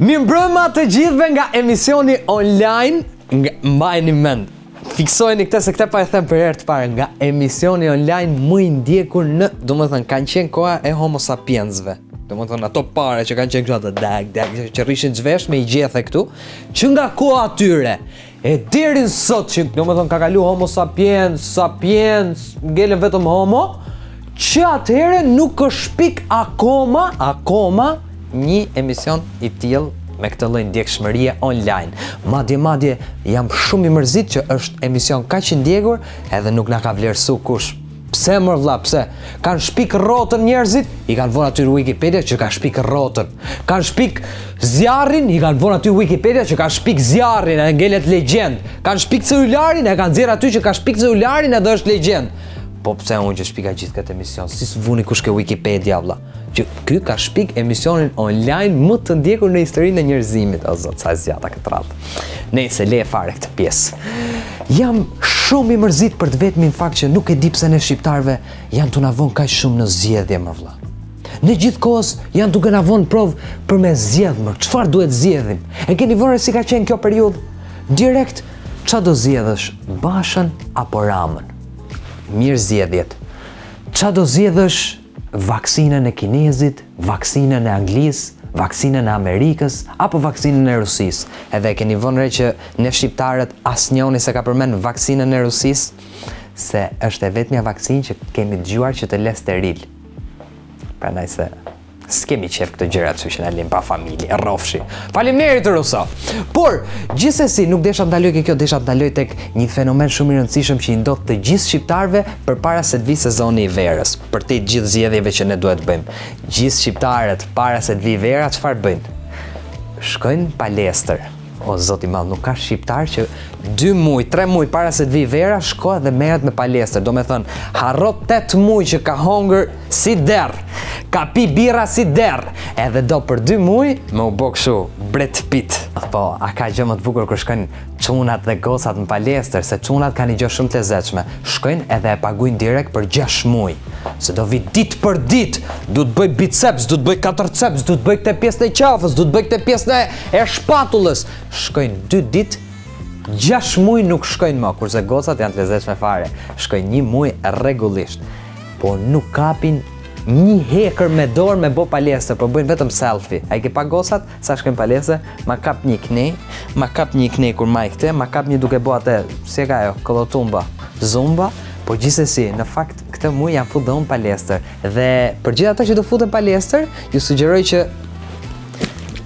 Mirëmbrëma të gjithve nga emisioni online mbajeni mend. Fiksojeni këtë se këtë po e them për herë të parë nga emisioni online më i ndjekur në, domethënë, ka qenë koha e homo sapiensve. Domethënë, ato para që kanë qenë këta të dag, dag, që rrishin zhvesh me një gjethe këtu, Që nga koha e atyre, e deri sot që, domethonë, ka kalu homo sapiens, sapiens, ngelën vetëm homo, që atëhere nuk është shpik akoma, akoma, një emision i tillë me këtë lloj ndjekshmërie online. Madje, madje, jam shumë i mërzit që është emision kaq i ndjekur edhe nuk na ka vlerësu kush. Pse mor vlla pse? Kan shpik rrotën njerzit, i kan vënë aty Wikipedia që kan shpik rrotën. Kan shpik zjarrin, i kan vënë aty Wikipedia që kan shpik zjarrin, e ngelet legjend. Kan shpik celularin, e kan nxjerr aty që kan shpik celularin edhe është legjend. Po pse unë që shpika gjithë këtë emision, si s'vuni kush ke Wikipedia vlla? Që ky ka shpik emisionin online më të ndjekur në historinë e njerëzimit, o zot, sa e zgjata këtë radhë. Nejse leje fare këtë pjesë. Jam shumë i mërzit për të vetmin fakt që nuk e di pse ne shqiptarëve janë tu na vonë kaq shumë në zgjedhje mër vëlla. Ne gjithë kohës janë duke na vonë prov për me zgjedh mër. Çfarë duhet zgjedhim? E keni vënë re si ka qenë kjo periudhë? Direkt ç'a do zgjedhësh? Bashën apo Ramën? Mirë zgjedhjet. Ç'a do zgjedhësh? Vaksinën e kinezit, vaksinën e Anglisë, vaksinën e Amerikës, apo vaksinën e Rusisë? Edhe e keni vënë re që ne shqiptarët asnjoni s'e ka përmend vaksinën e Rusisë, se është e vetmja vaksinë që kemi dëgjuar që të le steril. Prandaj se s'i kemi qef këto gjëra kështu që na lejnë pa familje. Rrofshi. Faleminderit Rusa. Por, gjithsesi nuk desha ndaloj ke kjo, desha ndaloj tek një fenomen shumë i rëndësishëm që i ndodh të gjithë shqiptarëve përpara se të vijë sezoni i verës, për të gjithë zgjedhjeve që ne duhet të bëjmë. Gjithë shqiptarët para se të vijë vera çfarë bëjnë? Shkojnë palestër. O zoti madh, nuk ka shqiptar që 2 muaj, 3 muaj para se të vijë vera shkon edhe merret me palestër. Domethonë, harro 8 muaj që ka hongër Si derr Ka pi birra si derr Edhe do për dy muj Me u bo këshu Brad Pitt Po, a ka gjë më të bukur kur shkojnë çunat dhe gocat në palestër, se çunat kanë një gjë shumë të lezetshme. Shkojnë edhe e paguajnë direkt për 6 muaj. Se do vi ditë për ditë, du të bëj biceps, du të bëj katërceps, du të bëj këtë pjesën e qafës, du të bëj këtë pjesën e shpatullës. Shkojnë 2 ditë 6 muaj nuk shkojnë më, kurse gocat janë të lezetshme fare. Shkojnë një muaj rregullisht. Po nuk kapin një hekër me dorë me bo palestër, po bëjnë vetëm selfie. A i ke pa gocat, sa shkojnë palestër, ma kap një knej, ma kap një knej kur ma i kthe, ma kap një duke bo atë, si e ka jo, këllotumba, zumba, po gjithsesi, në fakt, këtë muj jam fut dhe unë palestër. Dhe për gjithë ata që do futen palestër, ju sugjeroj që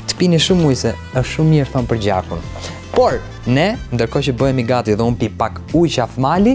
të pini shumë ujë se është shumë mirë thonë për gjakun. Por, ne, ndërkohë që bëhemi gati dhe unë pi pak ujë që Qafë Mali,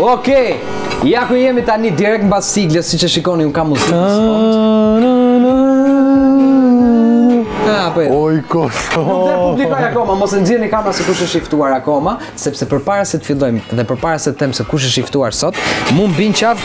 Okej, ja ku jemi tani direkt mbas siglës, siç e shikoni un kam muzikë. Ah, po. Oj kosto. Nuk e publikoj akoma, mos e nxjerrni kamera se kush është i ftuar akoma, sepse përpara se të fillojmë dhe përpara se të them se kush është i ftuar sot, mund t'bin qaf.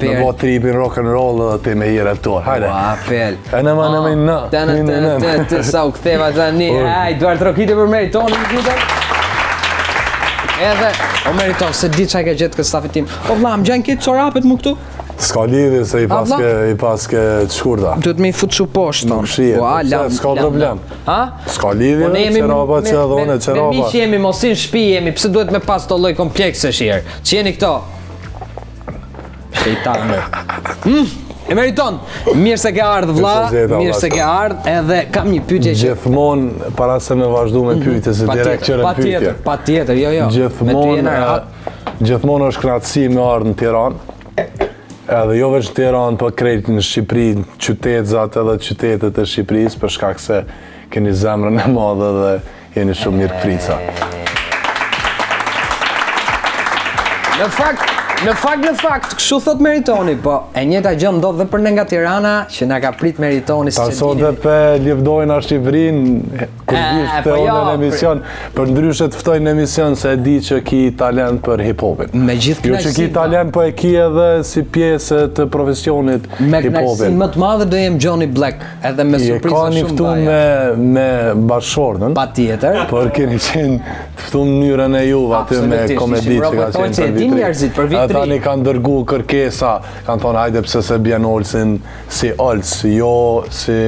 Me bo tripin rock and roll dhe ti me hire të torë, hajde. Ua, fel. E në ma në me në, në në në në. Të të sa u këtheva të një, hajde, duartrokitje për Meritonin, në gjithër. Edhe, o Meriton, se di ça i ka gjet këta stafit tim. O vla, m'i keni qit çorapet mu këtu? S'ka lidhje se i paske, i paske të shkurta. Duhet me i futë që poshtë, tonë. Nuk shihet, po, po, s'ka problem. Ha? S'ka lidhje, po, çorapa, qe edhe une, çorapa. Me mi që jemi, mo si n'shpi jemi, pse duhet me pas këto lloj komplekse shih re, ça janë këto. Shejtan. Hmm. E Meriton. Mirë se ke ardhur vlla, mirë se ke ardhur. Edhe kam një pyetje që gjithmonë para se me vazhdu me mhm. pyetje se direkt çon pyetje. Patjetër, patjetër, jo jo. Gjithmonë gjithmonë është kënaqësi me ardhur në Tiranë. Edhe jo veç në Tiranë, po krejt në Shqipëri, qytetet edhe qytetet e Shqipërisë për shkak se keni zemrën e madhe dhe Jeni shumë mikpritësa. Në fakt, në fakt, në fakt, kështu thot Meritoni, po e njëta gjë ndodh dhe për ne nga Tirana, që na ka prit Meritoni si çfarë. Sot edhe po e lavdërojmë në Shqipërinë, kur vish ti po jo, në emision, përndryshe të ftojnë në emision se e di që ki talent për hip hopin. Me gjithë Jo që ki talent, po e ki edhe si pjesë të profesionit hip hopin. Me kënaqësinë më të madhe do jem Johnny Black. Edhe me surpriza shumë të mëdhaja. Je kanë i ftu me, me bashkëshortën. Patjetër. Por keni qenë të ftu mënyrën e juve aty me komedi që ka qenë për Vit të Ri. Njerëzit, për Vit të Ri. Dhe tani kanë dërgu kërkesa, kanë thonë hajde pse s'e bjen Olsin si Ols, jo si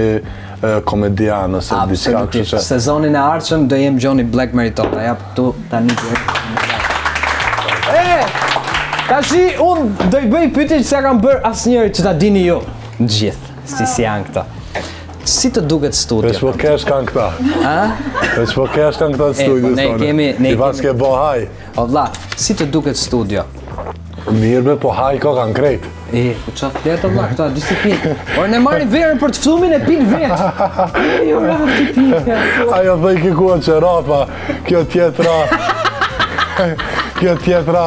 komedian ose diçka kështu që. Sezonin e ardhshëm do jem Johnny Black Meriton, a japë tu ta një gjërë. Tashi, unë do i bëj pyetjen që s'e kam bërë asnjëri që ta dini ju. Gjithë. Si si janë këta? Si të duket studio? Vesh po kesh kanë këta. A? Vesh po kesh kanë këta studio. Po ne kemi ne kemi paske bohaj. O vlla, si të duket studio? Mirë be po hajka kanë krejt. E, po ça flet o vlla, këta disiplinë. Por ne marrin verën për të ftumin e pin vet. Jo, ora të pin. Ajo vajti ke kuan çerapa, kjo tjetra. Kjo tjetra.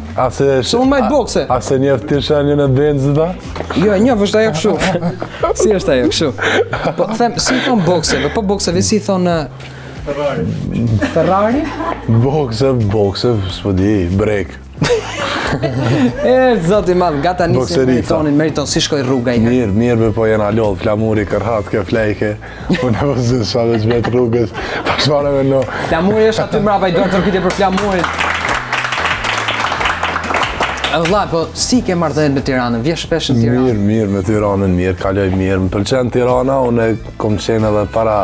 A se është... Se unë mbajtë bokse. A, se njëftë të shë një në bëndë zëta? Jo, nji është ajo këshu. si është ajo këshu? Po, them, si i thonë bokseve, po bokseve, si i thonë... Ferrari. Ferrari? Bokse, bokse, s'po di, brekë. e, zot i madh, gata njësi Meritonin, Meriton, si shkoi rruga njiherë. Mirë, mirë, po jena lodhë, flamuri, kërhat, ka flejke. Unë e vëzë në sa veç vetë rrugës, pa shmare me në... Flamuri është aty mrapa, i duhet të rëpite për flamurin. E vla, po si ke marrëdhënien me Tiranën? Vjen shpesh në Tiranë? Mirë, mirë me Tiranën, mirë, kaloj mirë. Më pëlqen Tirana, unë kom qenë edhe para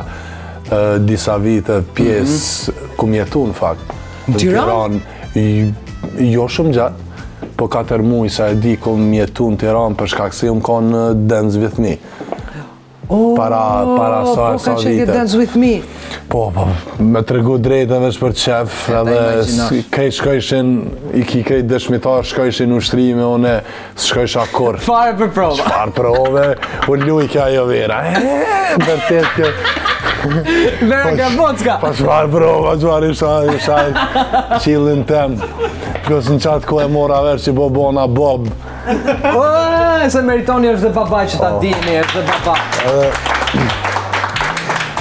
disa vite pjesë mm kum jetu në fakt. Në Tiranë? jo shumë gjatë. Po katër muaj sa e di kum jetu në Tiranë për shkak se jam kanë Dance with me. Oh, para para po, sa, po sa vite. Po, Dance with me. Po, po. Me tregu drejtë edhe për qef, edhe kë shkojshin i ki dëshmitar shkojshin ushtrime unë shkojsh n'kor. Fare për prova. Çfarë prove? U lujke ajo vera. Vërtet kjo. Vera ka bocka. Po çfarë prova, çfarë sa sa. Chillin tem. Se në qat kohë e mora verë që bo bona bob, Ëh, se Meritoni është dhe baba që ta oh. dini, është dhe baba.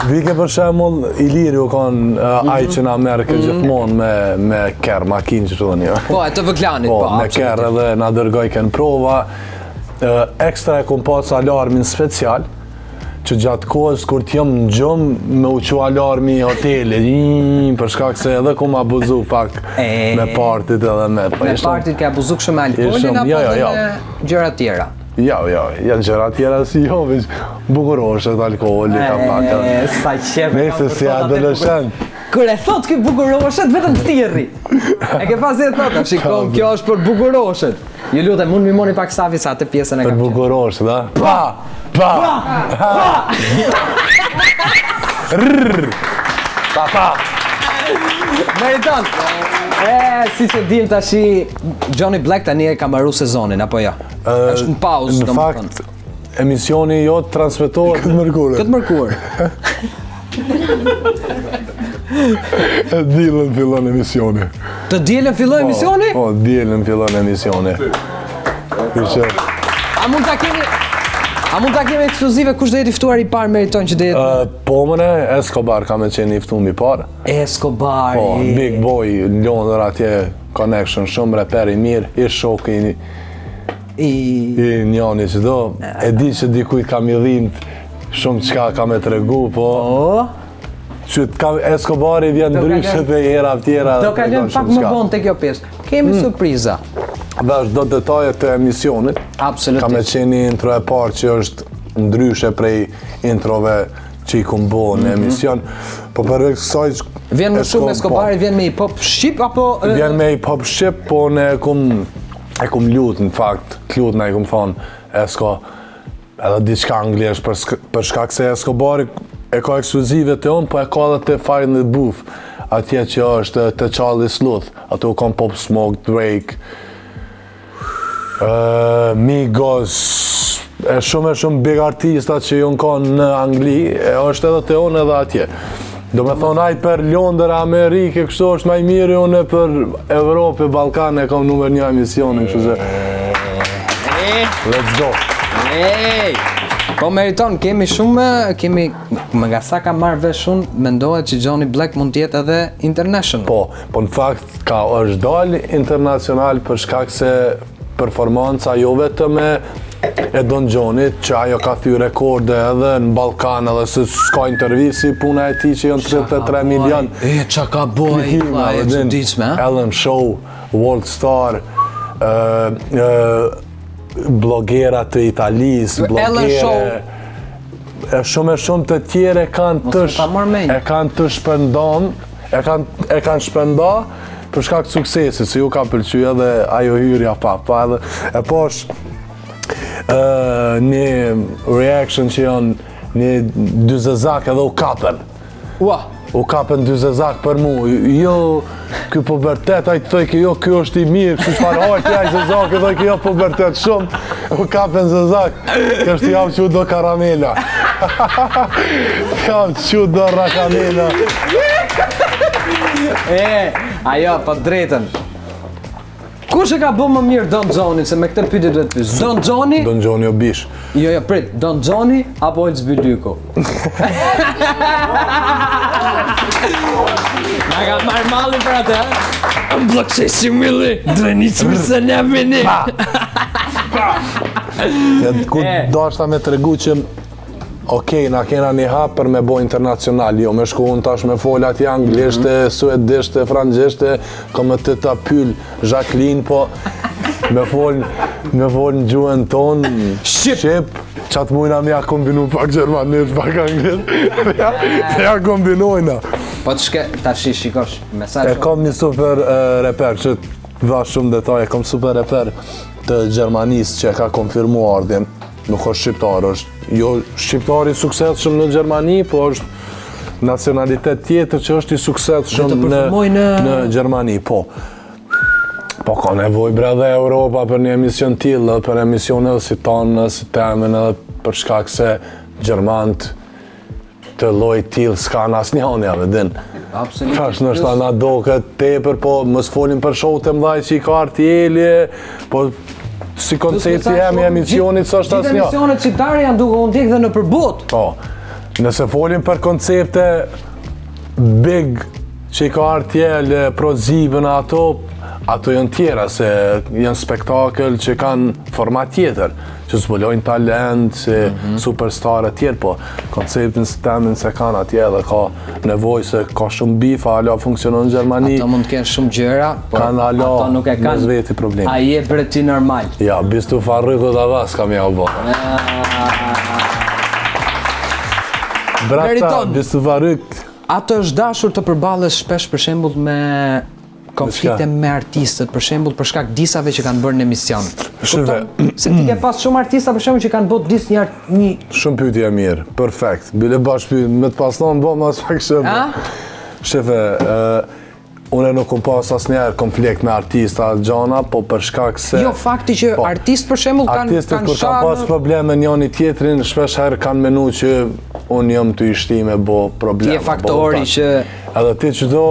Dike për shemull, Iliri u konë uh, mhm. ai që na merrke mm -hmm. gjithmonë me, me kerr, makinë do me thënë. Po, e të vëglanit, po, po Me kerr edhe na dërgojke në prova, uh, ekstra e kum pasë alarmin special, që gjatë kohës kur të jam në gjumë me u çu alarmi i hoteli, njëmë, për shkak se edhe kum abuzu pak me partit edhe me... Po, me partit ke abuzu kështu me alkoholin apo jo, jo, jo. me gjëra tjera? Jo, jo, janë gjëra tjera si jo, veç bukuroshet, alkoholi, ka pak... E, sa qef, ka përkota si adolescent. Kur e thot ky bukuroshet, vetëm te ti rri. E ke parë si e thot, shiko, kjo është për bukuroshet. Ju lutem, mund ma ndihmoni pak stafi se atë pjesën e kam. Për bukuroshet, a? Pa! Pa! Pa! Rrrr! Pa pa! Meriton! E, siç e dimë tashi, Johnny Black tani e ka maru sezonin, apo jo? është në pauzë, do më thënë. Emisioni do transmetohet këtë mërkurë. Këtë mërkurë. Të dielën fillon emisioni. Të dielën fillon po, emisioni? Po, dielën fillon emisioni. Kështu. A mund ta kemi A mund ta kemi ekskluzive kush do jetë i ftuar i parë Meriton që do jetë? Uh, po Escobar ka me qenë i ftuar i parë. Escobar. Po, Big Boy Londra atje connection shumë reper i mirë, i shoku i I... Një që do, e di se dikujt ka me i dhimt shumë çka ka me tregu, po... Po? Që do të thotë Escobari vjen ndryshe prej herave tjera... Do ta lëmë pak më vonë te kjo pjesë. Kemi hmm. surpriza. Dhe edhe do detajet të emisionit. Absolutisht. Ka me qenë intro e parë që është ndryshe prej introve që i kum bo në mhm. emision. Po përveç kësaj që... Vjen më shumë Escobari, vjen me hip hop shqip, apo... Vjen me hip hop shqip, po unë e kum E kum lut në fakt, lut na i kum thon, Esco edhe diçka anglisht për për shkak se Escobari e ka ekskluzive te unë, po e ka edhe te Fire in the Booth. Atje që është te Charlie Sloth, aty u kanë Pop Smoke, Drake, uh, Migos, e shumë e shumë big artista që junë kanë në Angli, e është edhe te unë edhe atje. Domethënë ai për Londër, Amerikë, kështu është ma i miri, unë për Evropë, Ballkan, e kam numër një emisionin, kështu se... Let's go! Ej! Po Meriton, kemi shumë, kemi, më nga sa kam marrë vesh shumë, mendohet që Gjoni Black mund të jetë edhe international. Po, po në fakt, ka dalë international për shkak se Performanca jo vetëm e e Don Xhonit, që ajo ka thy rekorde edhe në Ballkan, edhe se s'ka intervju si puna e tij që janë 33 milion. E çka ka bo, klikime, e çuditshme. Ellen Show, World Star, ë blogera të Italisë, blogere e shumë e shumë të tjerë e kanë shpërnda E kanë e kanë shpërnda për shkak të suksesit, se ju ka pëlqyer edhe ajo hyrja pa pa edhe e pashë një reaction që janë një dy zezak edhe u kapen. Ua, u kapen dy zezak për mu, jo, ky po bërtet, ai thojke jo, ky është i mirë, kështu çfarë hajde, ai zezak, e thojke, jo, po bërtet shumë, u kapen zezak. Kështu jam, çu do karamela. jam, çu do karamela. e, ajo, ta them drejtën. Kush e ka bo më mirë Don Xhoni se me këtë pyetje duhet të pyes. Don Xhoni? Don Xhoni o bishë. Jo, jo, prit. Don Xhoni apo Ols Bylyku? Na ka marrë malli për atë, ha? Më blokë që si mili, dhe një që më se një mini. Ku dashta me tregu që Ok, na kena një hap për me bo internacional, jo, me shku unë tash me fol atje anglishte, mm -hmm. suedishte, frangjishte, kam me t'ta pyt, ja klinë, po me fol, me fol në gjuhën tonë, Shqip. Shqip. Qatë mujna me ja kombinu pak gjermanisht, pak anglisht, me ja kombinojna. Po të shke, ta shi shikosh, me sa që... E kom një super reper, që t'dhashë shumë detaj, e kom super reper të Gjermanis që e ka konfirmu ardhjen, nuk është shqiptar, është jo shqiptar i suksesshëm në Gjermani, po është nacionalitet tjetër që është i suksesshëm në, në Gjermani, po. Po ka nevoj bre dhe Europa për një emision t'tillë edhe për emision edhe si tanin edhe si temen edhe për shkak se Gjermant të lloj t'tillë s'ka n'asnjë anë ja e din. Absolutisht. Pra është n'shtetin e do këtë tepër, po nëse folim për show të mdhaj që i ka RTL-i, po si koncepti i jem i emisionit s'është asnjë. Gjithë emisionet shqiptare janë duke u ndjekë edhe nëpër botë. Po, nëse folim për koncepte big Që i ka RTL, ProSieben, ato, ato janë tjera, se janë spektakl që kanë format tjetër, që zbulojnë talent, se mm -hmm. superstar e tjerë, po konceptin si temin s'e kanë atje dhe ka nevoj se ka shumë bifa, ala funksionon në Gjermani. Ato mund të kenë shumë gjera, po kanë ala, ato nuk e kanë Zvezdi problemi. A je bre ti normal. Ja, bist du verrückt oder was, kam ja u bo. Bruder, bist du verrückt, A të është dashur të përballesh shpesh për shembull me konflikte me, me artistët, për shembull për shkak disave që kanë bërë në emision? Shyqyr, se ti ke pas shumë artista për shembull që kanë bërë dis një një Shumë pyetje e mirë. Perfekt. Bile bash pyetje, m't'pasna bo ma shpesh. Shëve, ë Unë nuk kom pas asnjëherë konflikt me artista asgjana, po për shkak se Jo, fakti që po, artist për shembull kanë kanë shahë. kur kanë pas probleme me njëri tjetrin, shpesh herë kanë menuar që unë jam tu i shti me bo probleme. Ti je faktori që edhe ti çdo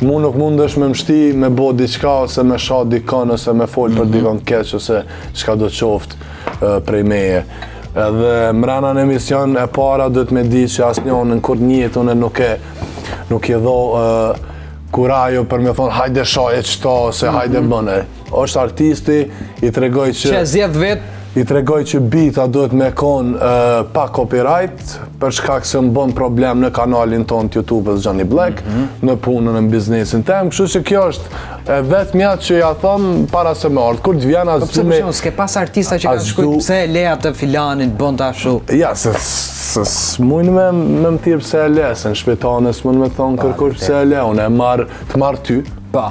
mu nuk mundesh me m'shti me bo diçka ose me sha dikon ose me fol për mhm. dikon keq ose çka do qoftë prej meje. Edhe mrena në emision e para, duhet me di që asnjonin kurnjëherë unë nuk e Nuk i dha kurajo për me thonë hajde shaje qëto, ose mhm. hajde bëne. është artisti, i tregoj që... Që e zgjedh vetë? I tregoj që bita duhet me konë pa copyright, për shkak se më bënë problem në kanalin tonë të YouTube-ës Gjani Black, mhm. në punën e në biznesin temë, kështu që kjo është E vetmja që ja thom para se më ardhë, kur të vjen asi gjumë... Për shembull, s'ke pas artista që ka shkru, pse e le ti filanin, bon ti ashtu? Jo, se s'mujnë me më thirrë pse e le, se në shpi tane s'mun me thonë kërkush pse e le, unë e marr, të marr ty, po,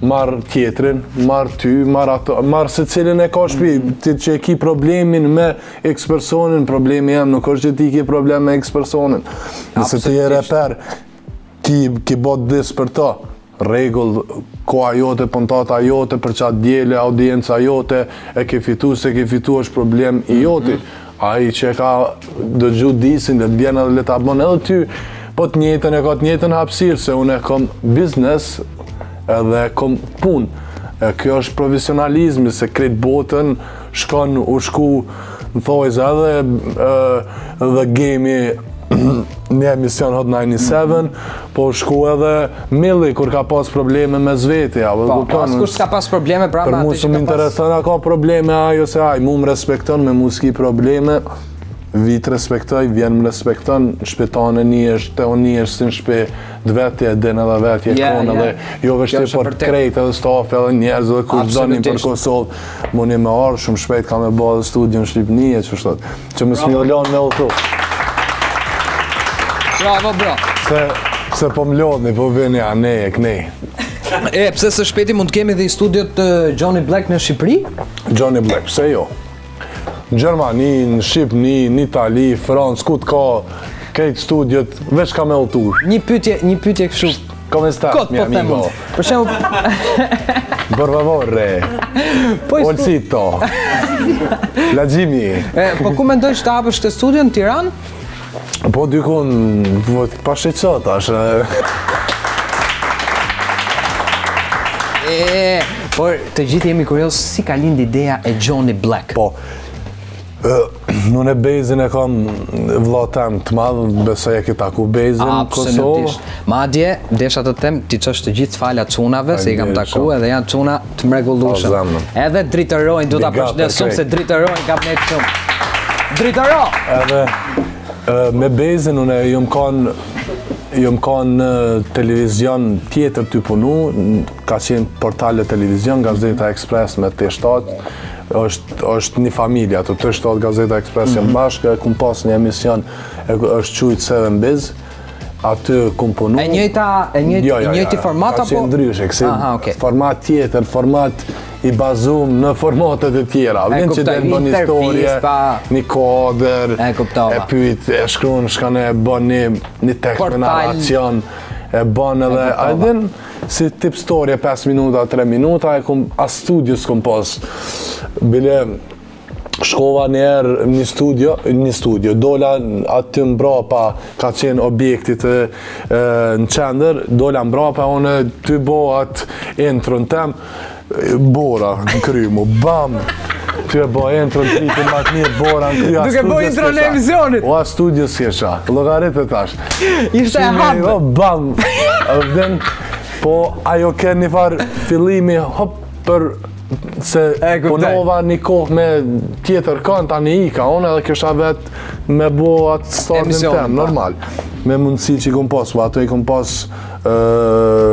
marr tjetrin, marr ty, marr ato, marr secilin e ka shpi, mm. ti që e ki problemin me x personin, problemi jem, nuk është që ti ki problem me x personin, nëse ti je reper, ki, ki bo diss për ta, Rregull, koha jote, puntata jote, për qat të diele, audienca jote, e ke fitu, s'e ke fitu, është problem i joti. Mhm. Ai që e ka dëgju dissin, le të vjen edhe le ta bën edhe ty, po të njëjtën e ka të njëjtën hapësirë se unë e kom biznes edhe e kom punë. Kjo është profesionalizmi se krejt botën Shkon u shku në thojzë edhe dhe Game-i në emision Hot 97, po u shku edhe Milli kur ka pas probleme mes veti, a më kupton? Po, as kur s'ka pas probleme, pra ama atë që ka pas... Për mu s'më intereson a ka probleme a jo se aj, mu më respekton me mu s'ki probleme, vi të respektoj, vjen më respekton, n'shpi tane, te unë është si në shpi, Edhe vetë e din edhe vetë e konë edhe jo vështirë për krejt edhe staf edhe njerëz edhe kur s'doni për Kosovë muni me ardhë shumë shpejt kam me ba edhe studio në Shqipni e qeshtu që mos me u lodh me udhëtu Bravo bro Se, se po më lodhni po vini a në e keni E, pse së shpejti mund të kemi dhe një studio të Johnny Black në Shqipëri? Johnny Black, pse jo? Në Gjermani, në Shqipni, në Itali, Francë, ku të ka krejt studiot, veç kam me udhëtu. Një pyetje, një pyetje kështu. Como estás, Kot, mi po amigo. Për shemb... Por favor, re. Po Olsito. La Gjimi. Po ku mendon që ta hapësh ti studion, Tiranë? Po dikun, po të pashe qëtë, ashe... Por, të gjithë jemi kurioz, si ka lindë ideja e Johnny Black? Po, Unë Bejzin e kam vlla tem të madh, besoj e ke taku Bejzin n'Kosovë. Madje, desha të them, t'i çosh të gjithë të fala cunave, se i kam taku edhe janë cuna Të mrekullushëm. Edhe Dritëroin, du ta përshëndes unë se Dritëroin, kam nejtë shumë. Dritëro! Edhe, me Bejzin, unë jom kanë, jom kanë në televizion tjetër tu punu, ka qenë portal e televizion, Gazeta Express me T7, është, është një familje, ato T7 Gazeta Express mm -hmm. janë bashkë, e kom pas një emision, është qujtë Seven Biz, aty ku punu... E njëjta, e njëjtë, jo, jo, jo, njëjti format apo? Ka qenë ndryshe, kësi Aha, okay. format tjetër, format i bazum në formatet e tjera. E kuptoj, që një intervistë, pa... Një kodër, e kuptova. e pyt, e shkruan, çka, ne e bën një, një tekst Portal... me narracion, e bën edhe, a din, si tip story 5 minuta, 3 minuta, e kom, a studio s'kom pas, bile, Shkova njëherë në një studio, një studio, dola aty mbrapa, ka qenë objektit e, e, në qendër, dola mbrapa, unë tu bo atë intron tem, bora në kry mu, bam! Tu e bo intron, dritën ma të mirë, bora në kry, a studio s'kesha. Duke bo intron e emisionit! O, a studio s'kesha, llogarite tash. Ishte e hapë! Jo, bam! Veten, po, ajo ke një farë fillimi, hop, për se punova një kohë me tjetërkënd tani ika unë edhe kisha vetë me bo atë startin tem, normal. Me mundësi që i kom pas, po ato i kom pas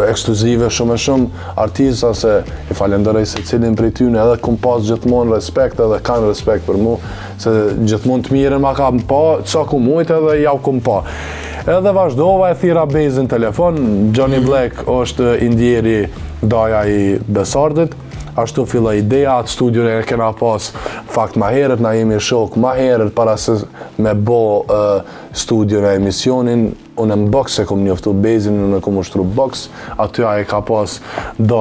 ekskluzive shumë e shumë artista se i falënderoj secilin prej tyne edhe kom pas gjithmonë respekt edhe kanë respekt për mu Se gjithmonë të mirën ma kanë pa, sa kom mujtë edhe jau kom pa. Edhe vazhdova e thirra Bejzin telefon, Johnny mhm. Black është i ndjeri daja i Besardit, ashtu filloj ideja, atë studion e kena pas fakt ma herët, na jemi shok ma herët, para se me bo studion e emisionin, Unë në boks e kom njoftu Bejzin, unë e kom ushtru boks, aty ai i ka pas do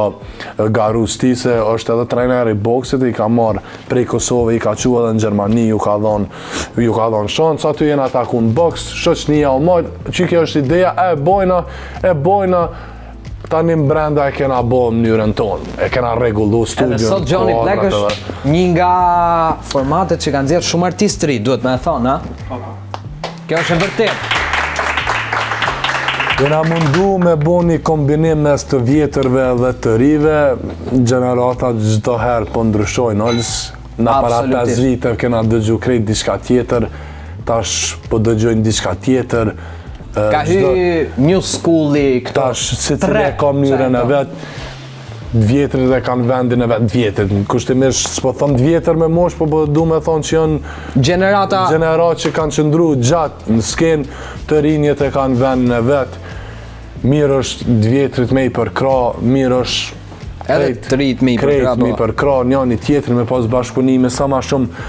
garus ti se është edhe trajner i boksit, i ka marrë prej Kosove, i ka çu edhe në Gjermani, ju ka dhonë, ju ka dhonë shansë, aty jena taku në boks, siç jena marrë, që kjo është ideja, e bojna, e bojna, tani mbrenda e kena bo mënyrën tonë, e kena rregullu studion, edhe sot Johnny Black është një nga formatet që kanë nxjerrë shumë artistë t'ri, duhet me e thonë, ha? Kjo është e vërtetë. Jena mundu me bo një kombinim mes të vjetërve dhe të rinjve, gjeneratat çdo herë po ndryshojnë, always, na para 5 vite kena dëgju krejt diçka tjetër, tash po dëgjojnë diçka tjetër. Ka hy një shekull këta. Tash, secili e ka mënyrën e vet. Të vjetrit e kanë vendin e vet të vjetrit. Kushtimisht, s'po thom të vjetër me moshë, po, po du me thonë që janë... Gjenerata... Gjenerata që kanë qëndru gjatë në skenë, të rinjtë e kanë vendin e vet. Mirë është të vjetrit me i përkrah, mirë është... Edhe të rinjtë me i përkrah, po. Krejt me i përkrah, njani tjetrin me pas bashkëpunime, sa ma shumë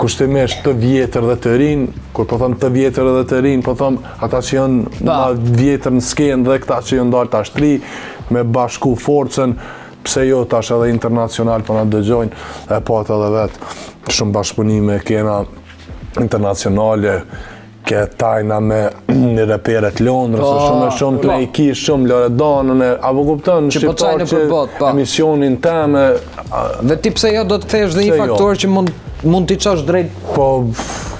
kushtimisht të vjetër dhe të rinj, kur po thom të vjetër dhe të rinj, po thom ata që janë ma t'vjetër në skenë dhe këta që janë dalë tash t'ri, me bashku forcën, pse jo tash edhe internacional po na dëgjojnë, e po atë edhe vetë, shumë bashkëpunime kena internacionale, Ketajna me reperë të Londrës, po, shumë e shumë të po. E ki shumë Loredanën e... A po kuptën, që po çajnë nëpër botë, pa. Po. Emisionin tem e... Dhe ti pse jo të kthehesh dhe një jo? faktor që mund mund t'i qash drejt po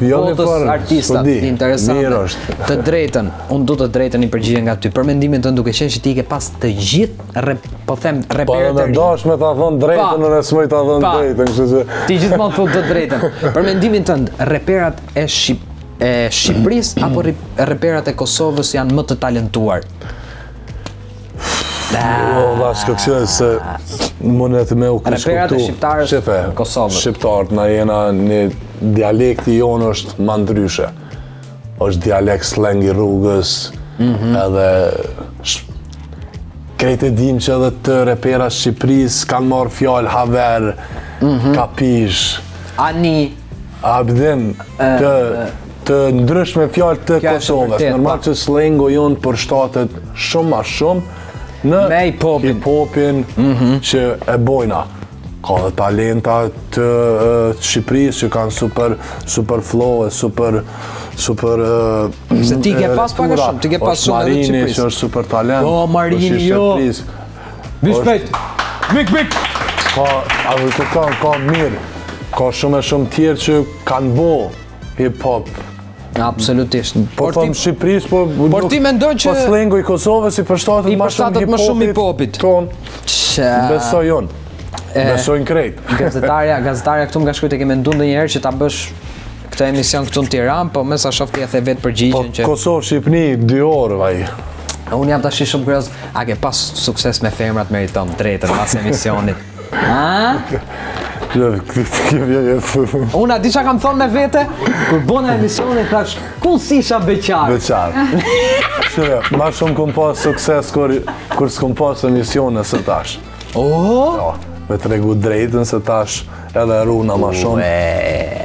jo një farë artista po interesante të drejten unë du të drejten i përgjigje nga ty për mendimin tënd duke qenë që ti ke pas të gjithë rep, po them repere po edhe me dash me t'a thonë drejten nëse mund ta them drejten ti gjithë mund të të drejten për mendimin tënd reperat e Shqip e Shqipërisë apo reperat e Kosovës janë më të talentuar? Valla, s'ka kështu se më në të me u krahasu Reperat e shqiptarës të Kosovës Shqiptarë t'tanë jena një dialekti jonë është ma ndryshe është dialekt slengu i rrugës mhm. edhe krejt e dim që edhe reperat e Shqipërisë kanë marrë fjalë haver mhm. kapish Ani Abi, të, të ndryshme fjalë të Kosovës. Normal që slengu jonë përshtatet shumë ma shumë me hip-hopin mhm. që e bojna. Ka dhe talenta të, të Shqipërisë që kanë super, super flow e super... Super... Se ti ke pas pak e shumë, ti ke pas shumë edhe të Shqipërisë. Marini që është super talent. Jo, Marini, jo. Mi shpejt! Mik, mik! Ka, ka edhe të, ka, ka mirë. Ka shumë e shumë tjerë që kanë bo hip-hop. Absolutisht. Po, të Shqipërisë, po... Por ti mendon që... Po slengu i Kosovës i përshtatet ma shumë hip-hopit. I përshtatet ma shumë hip-hopit. Ton. Që... Besoj unë. Besojnë krejt. Gazetarja, gazetarja këtu më ka shkrujt e ke mendu ndonjëherë që ta bësh këtë emision këtu në Tiranë, po me sa shoh ti e dhe vetë përgjigjen po, që Kosovë Shqipni dy orë vaj. Unë jam tash shumë kurioz, a ke pas sukses me femrat me ta thonë të drejtën pas emisionit? Ha? Jo, Unë, a e di që kam thonë me vete, kur bona emisionin, thash, ku sikur t'isha beqar. Beqar. Shire, ma shumë kom pas sukses kur, kur s'kom pas emisionin se tash. Oh! Jo, me të tregu drejtën se tash edhe ruhna ma shumë.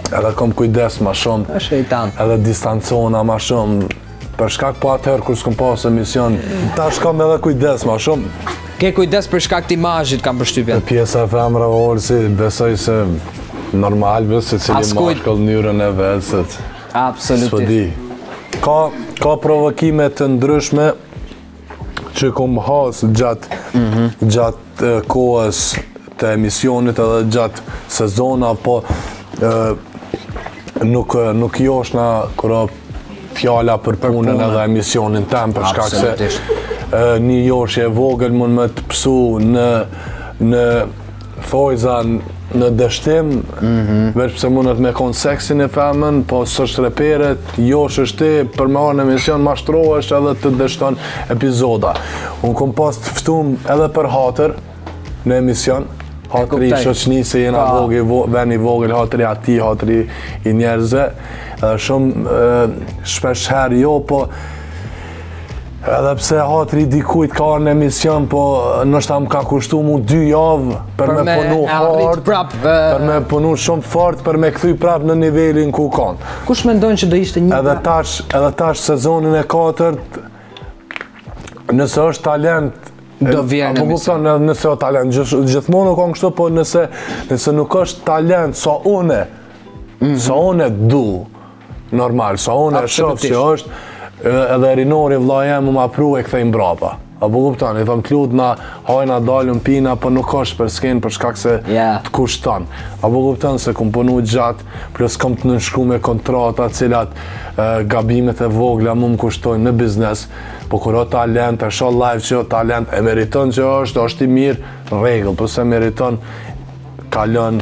Edhe kom kujdes ma shumë. E shejtan. Edhe distancona ma shumë. Për shkak po atëherë kur s'kom pasë emision, tash kom edhe kujdes ma shumë. Ke kujdes për shkak të imazhit kam përshtypjen. Po pjesa e femrave unë besoj se normal për secili mashkull në mënyrën e vet. Absolutisht. Ka, ka provokime të ndryshme që kom has gjatë mm -hmm. gjatë kohës të emisionit edhe gjatë sezona, po e, nuk nuk joshna kur o fjala për punën edhe emisionin tem për shkak se e, një joshje e vogël mund me të pësu në në Thojza në dështim, mhm. veç pse munet me konë seksi ni femën, po së është reperet, jo është është ti, për me ardh në emision, mashtrohesh edhe të dështon epizoda. Unë kom pas të ftum edhe për hatër në emision, hatri i shoqnisë se jena po. vogë, ven i vogël, hatri atij, hatri i njerëzve, shumë shpesh herë jo, po Edhe pse hatri dikujt u kanë emision, po nështë më ka kushtu mu dy javë për, me punu fort, prap, për me punu shumë fort, për me kthy prap në nivelin ku u kanë. Kush mendon që do ishte një... Edhe tash, edhe tash sezonin e katërt, nëse është talent, do vjen në emision. Apo nëse o talent, gjithmonë u kanë kështu, po nëse, nëse nuk është talent, sa une, mm -hmm. sa une du, Normal, sa unë e shof që është, edhe rinori vla jem me pru e kthej mbrapa. A po kuptan, i thom t'lutna hajna dalën pina, po nuk është për skenë për shkak se yeah. të kushtan. A po kuptan se kom punu gjatë, plus kom të nënshkrume kontrata t'cilat e, gabimet e vogla mu më kushtojnë në biznes, po kur o talent, e shoh live që o talent, e meriton që është, është i mirë, rregull, përse po meriton, kalën,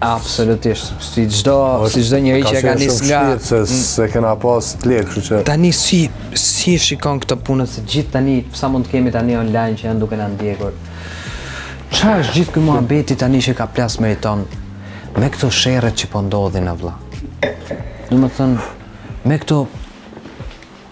Absolutisht, si çdo si çdo njeri që ka nis nga se s'e kena pas të lehtë, kështu që tani si si shikon këtë punë se gjithë tani sa mund të kemi tani online që janë duke na ndjekur. Çfarë është gjithë ky muhabeti tani që ka plas meriton me këto sherret që po ndodhin, vlla. Domethonë me këto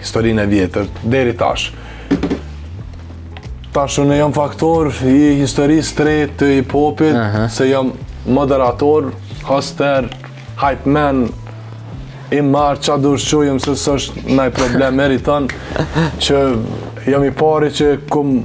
historinë e vjetër, deri tash. Tash unë jam faktor i historisë t're të hip-hopit, uh -huh. se jam moderator, hoster, hype man, i marrë, qa du quj'm, se s'është naj problem, meriton, që jam i pari që kum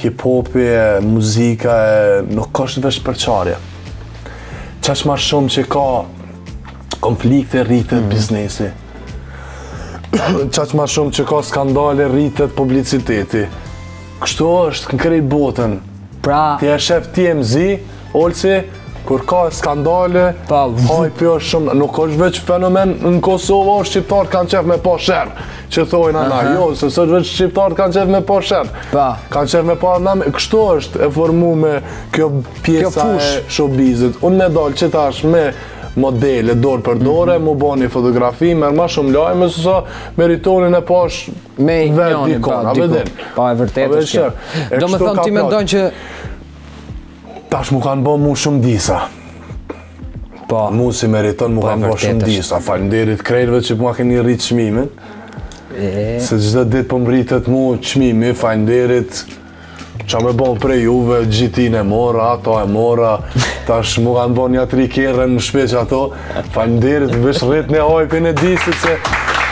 Hip hopi e muzika e nuk është veç përçarje. Qaq ma shumë që ka konflikte rritet mm. biznesi. Qaq ma shumë që ka skandale rritet publiciteti. Kështu është në krejt botën. Pra... Ti e shef TMZ, Olsi, kur ka skandale, pa, hajpi o shumë, nuk është veç fenomen në Kosovë, o shqiptarët kanë qef me pa sherre, që thojnë ana, jo, se s'është veç shqiptarët kanë qef me pa sherre, pa, kanë qef me pa arna, kështu është e formume kjo pjesa e showbizit, unë me dalë qetash me modele, dorë për mhm. dore, mu bo një fotografi, merr ma shumë lajme, sesa Meritonin e pash me vetë dikon, a vedin. Pa, e vërtetë është kjo. Do me thonë ti mendon që Tash mu kanë bo mu shumë disa. Po. Mu si Meriton mu po, kanë bo shumë disa. Faleminderit krejtve që mu ma keni rritë çmimin. Se gjithë ditë po më rritet mu çmimi, faleminderit. Çka me bo prej juve, xhipin e mora, ato e mora. Tash mu kanë bo një tri kjerën më shpeq ato. Faleminderit, veç rriteni hajpin e dissit se...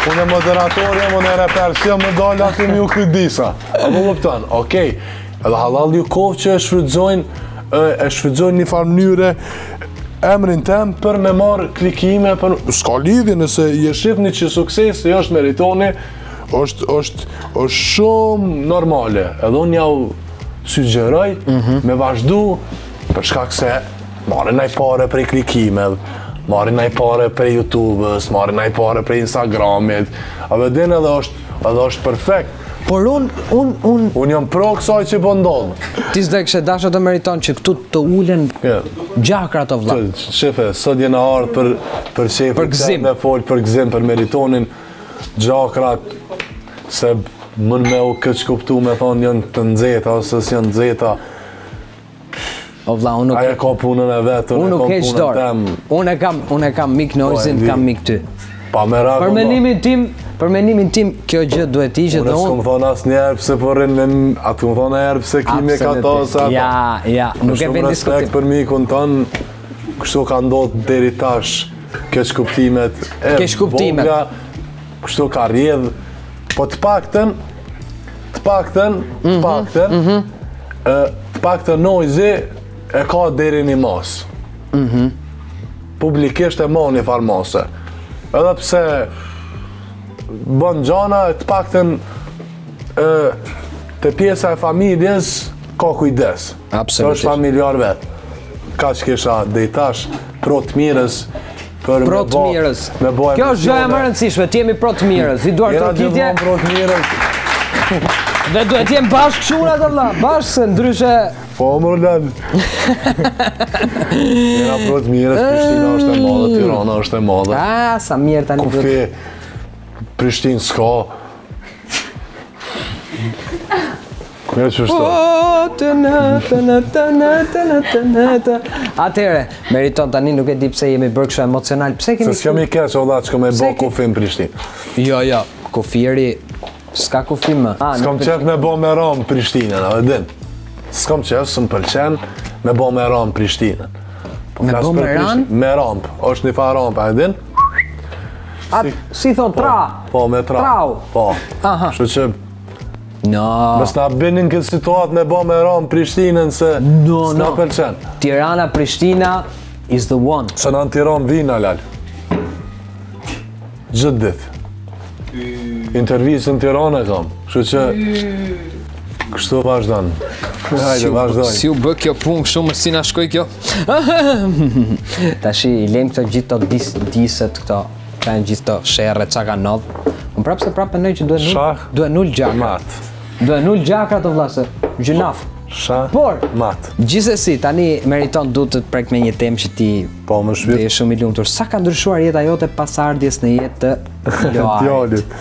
Unë e moderatorja, unë e repershja, më dalë a t'mi hjek' disa. A më kuptove, okej. Edhe halal ju koftë që e shfrytëzojnë, e shfrytëzojnë në një farë mënyre emrin tem për me marrë klikime, por... S'ka lidhje nëse e shihni që suksesi është Meritoni, është, është, është shumë normale. Edhe unë jau sugjeroj mm -hmm. me vazhdu, për shkak se marrin naj pare prej klikimeve, marrin naj pare prej YouTube-ës, marrin naj pare prej Instagram-it, a ve din edhe është, edhe është perfekt. Por un un un un jam pro kësaj qi po ndodh. Ti s'do kishe dashur ti Meriton që këtu të ulen yeah. gjakrat vëlla. Shefe, sot jena ardh për për shef për Gzim, me fol për Gzim për Meritonin gjakrat se mund me u keqkuptu me thonë janë të nxeta ose s'janë nxeta O vla, unë nuk... Ai e ka punën e vet, unë e kam punën tem. Unë e kam, unë e kam mik Nojzin, po t'kam mik ty. Pa merak, për menimin tim, për menimin tim, kjo gjë duhet t'ikë edhe unë... Unë s'kom thonë asnjëherë pse po rrinë me në... A t'kom thonë najherë pse rri me këta ose ato. Jo, jo, nuk e bëj diskutim. Shumë respekt për mikun tonë, kështu ka ndodhë deri tash, keqkuptimet e vogla. Keqkuptimet. Kështu ka rrjedh, po të paktën, të paktën, të mhm, paktën, mm -hmm. të paktën Nojzi e ka deri n'një masë. Mm -hmm. Publikisht e ma në një farë masë. Edhe pse bën gjana e të paktën e, te pjesa e familjes ka kujdes. Absolutisht. Që është familjar vetë. Kaq kisha deri tash pro të mirës për pro të mirës. Kjo është gjëja më e rëndësishme, të jemi pro të mirës. Një duartrokitje. Jemi pro të mirës. Dhe duhet t'jem bashkë shurat vlla, bashkë se ndryshe... Po, mor vëlla. Jena pro të mirës, Prishtina është e madhe, Tirana është e madhe. A, sa mirë tani. Kufi, Prishtinë s'ka. Kërë që shto? Atëherë, Meriton tani nuk e di pse jemi bërë kështu emocional. Pse kemi... Se s'kam qef, o që me bo kufi në Prishtinë. Jo, jo, kufiri... S'ka kufi më. Ah, s'kam qef me bo me rampë Prishtinën, a e din. S'kam qef, s'm pëlqen me bo me rampë Prishtinën. Po me bo me rampë? Me rampë, është një far rampë, a e din. Atë, si thonë, po, tra. Po, me tra. Trau. Po. Aha. Shë që... No. Mos na bini n' këtë situatë me bo me rampë Prishtinën se... No, no. S'na pëlqen. Tirana, Prishtina is the one. Se ne në Tiranë vijmë, o lal. Gjithë ditën. Intervistën n'Tiranë e kam. Shë që... Kështu vazhdon. Hajde, vazhdo. Si u bë kjo punë kështu më si na shkoi kjo? Tash i lejmë këto gjithë ato dis diset këto. Këto gjithë ato sherre çka kanë ndodh. Unë prapë se prapë mendoj që duhet m'u, duhet m'u ul gjakrat. Mat. Duhet m'u ul gjakrat o vllazën. Gjynaf. Shah. Por mat. Gjithsesi tani Meriton dua të të prek me një temë që ty po të bën ty shumë i lumtur. Sa ka ndryshuar jeta jote pas ardhjes në jetë të Djalit.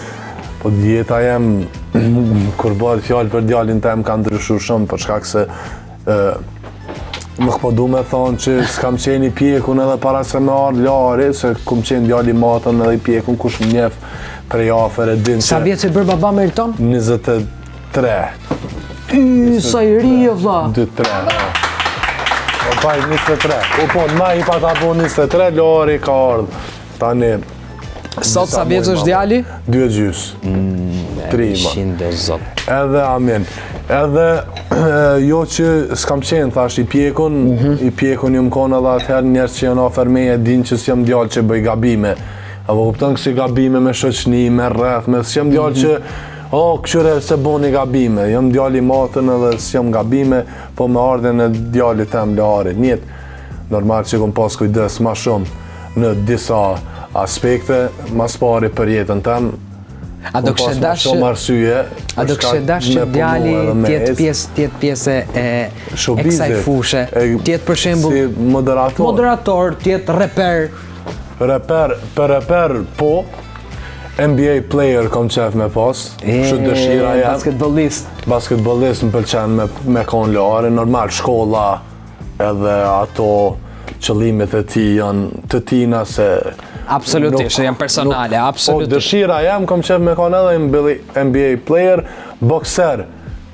Po jeta jem, kur bëhet fjalë për djalin tem ka ndryshu shumë, për shkak se nuk po du me thonë që s'kam qeni pjekun edhe para se me ardhë Leari, se kom qenë djalë i matun edhe i pjekun kush më njef prej afër e din që... Sa vjeç je bërë baba Meriton? 23. Y, sa i ri o vlla! 23. Pa i ba 23. Po po, pa i ba 23, Leari ka ardhë. Tani... Sot sa vjeç është djali? Dy e gjys. Mm, Tri i Qind, o zot. Edhe amin. Edhe jo që s'kam qenë, thash i pjekun, mhm. i pjekun jam kon edhe atëherë njerëz që janë afër meje e dinë që s'jam djalë që bëj gabime. A po kupton kësi gabime me shoqni, me rreth, me s'jam djalë mhm. që O, oh, këqyre se boni gabime, jam djalë i matun edhe s'jam gabime, po me ardhjen e djalit tem Learit, n'jetë. Normal që kom pas kujdes ma shumë në disa aspekte, ma s'pari për jetën teme, A do kishe dashtë shumë arsye A do kishe dashtë që djali të jetë pjesë të jetë pjesë e kësaj fushe të jetë për shembull si moderator moderator të jetë reper reper për reper po NBA player kom qef me pas kjo është dëshira jem basketbolist basketbolist më pëlqen me, me kon Leari normal shkolla edhe ato qëllimet e tij janë të tina se... Absolutisht, janë personale, po, absolutisht. Po, dëshira jem, kom qef me kanë edhe NBA player, bokser,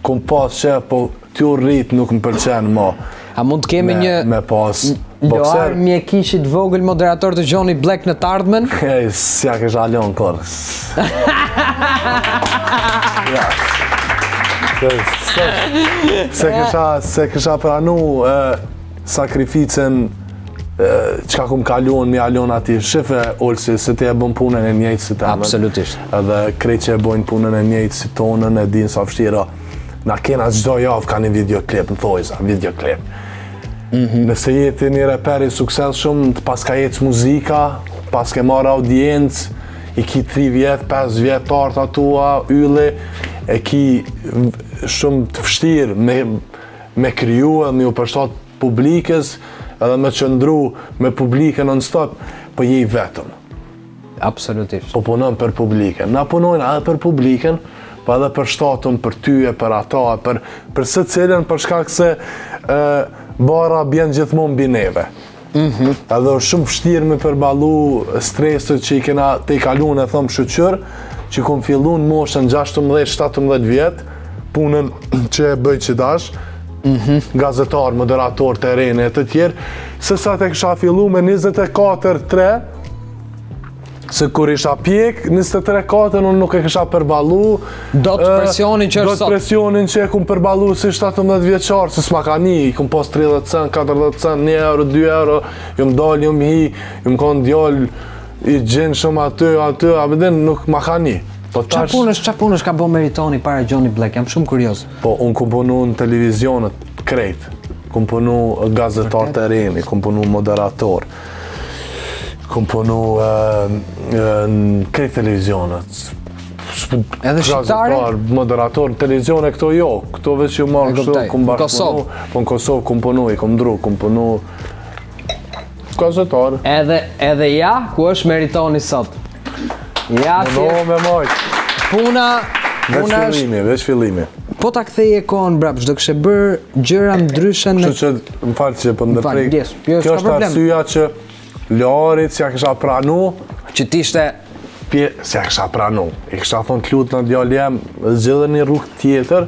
kom pas qef, po tu u rrit nuk më pëlqen ma. A mund të kemi një... Me pas... Bokser... Një Lear Mjekiqi të vogël moderator të n'Kosove Black në të ardhmen? Ej, s'ja kisha lejon kurrë. S'e kisha, s'e kisha pranu e, sakrificën çka kum kalu un me e lon atij shife Olsi se ti e bën punën e njëjtë si temen Absolutisht Edhe krejt që e bojnë punën e njëjtë si tonën e din sa e vështirë Na kena çdo javë ka ni videoklip në thonjëza, videoklip Mhm. Nëse je ti ni reper i suksesshëm, të paska ecë muzika, paske marrë audiencë, i ki 3 vjet, 5 vjet të arta tua, ylli, e ki shumë të vështirë me, me kriju e me u përshtat publikës edhe me qëndru me publikën non stop, po je i vetëm. Absolutisht. Po punon për publikën. Na punojmë edhe për publikën, po edhe për shtatun, për ty e për ata, për, për secilin, për shkak se e, barra bjen gjithmonë mbi neve. Mm -hmm. Edhe është shumë vështirë me përbalu streset që i kena tu i kalu, thëm shyqyr, që kom fillu në moshën 16-17 vjetë, punën që e bëj që tash, mm -hmm. gazetar, moderator, terren e të tjera, sesa të kisha fillu me 24-3, se kur isha pjek 23 katën unë nuk e kisha përballu dot presionin që është sot dot presionin që e kum përballu si 17 vjeçar se s'ma ka ni i kum pas 30 cent 40 cent 1 euro 2 euro jum dal jum hi jum kon djal i gjallë shumë aty aty a e din nuk ma ka ni Po tash çfarë punësh, çfarë punësh ka bo Meritoni para Johnny Black? Jam shumë kurioz. Po un kum punu në televizionet krejt. Kum punu gazetar terreni, kum punu moderator. Kom punu në krejt televizionet. Edhe shqiptare? Moderator në televizione këto jo, këto veç jum marrë kështu, kom bashkëpunu, po në Kosovë kom punu, i kom dru, kom punu... Gazetar. Edhe, edhe ja, ku është Meritoni sot? Ja, si e... me mojt. Puna... Veç fillimi, veç fillimi. Po ta ktheje kohën mbrapa, ç'do kishe bërë gjëra ndryshe. Kështu që më fal që po ndërprej. Yes, jo, Kjo është arsyeja që Lorit s'ja kisha pranu që t'ishte pje s'ja kisha pranu. I kisha thon të lutem djali jem zgjidhe ni rrugë tjetër,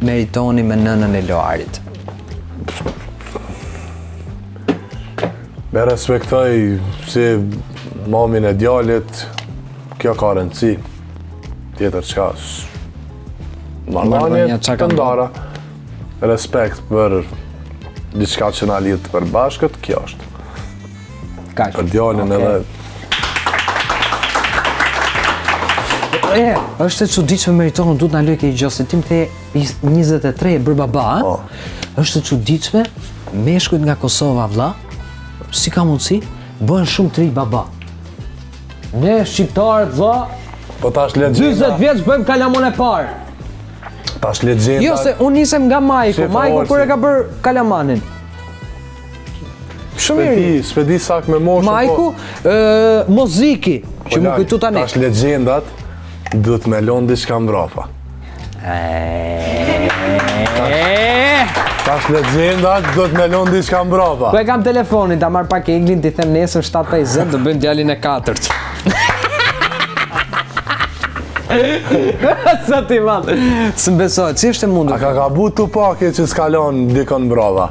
Meritoni me nënën e Loarit. E respektoj si mamin e djalit, kjo ka rëndësi. Tjetër çka është. Marrëdhënie të ndara. Respekt për diçka që na lidh të përbashkët, kjo është. Kaq. Për djalin dhe. E, është e çuditshme Meriton, duhet na lëke i gjosi tim te 23 je bërë baba. Po. Është e çuditshme meshkujt nga Kosova vlla. Si ka mundësi? Bëhen shumë t'ri baba. Ne shqiptarët vlla. Po tash le 20 vjeç bëjmë kalamanin e parë. Tash le Jo se unë nisem nga Majku, Majku kur e ka bërë kalamanin. Shumë i ri. S'pe di sakt me moshë. Majku, po. muziki, që më kujtu tani. Tash legjendat, duhet me lonë diçka mbrapa. Tash legjendat, duhet me lonë diçka mbrapa. Po e kam telefonin, ta marr pak Eglin, t'i them nesër 7.50, do bëjmë djalin e 4. Sa ti madh. S'më besoj, si është e mundur? A ka gabu Tupac-i që s'ka lënë dikon mbrapa?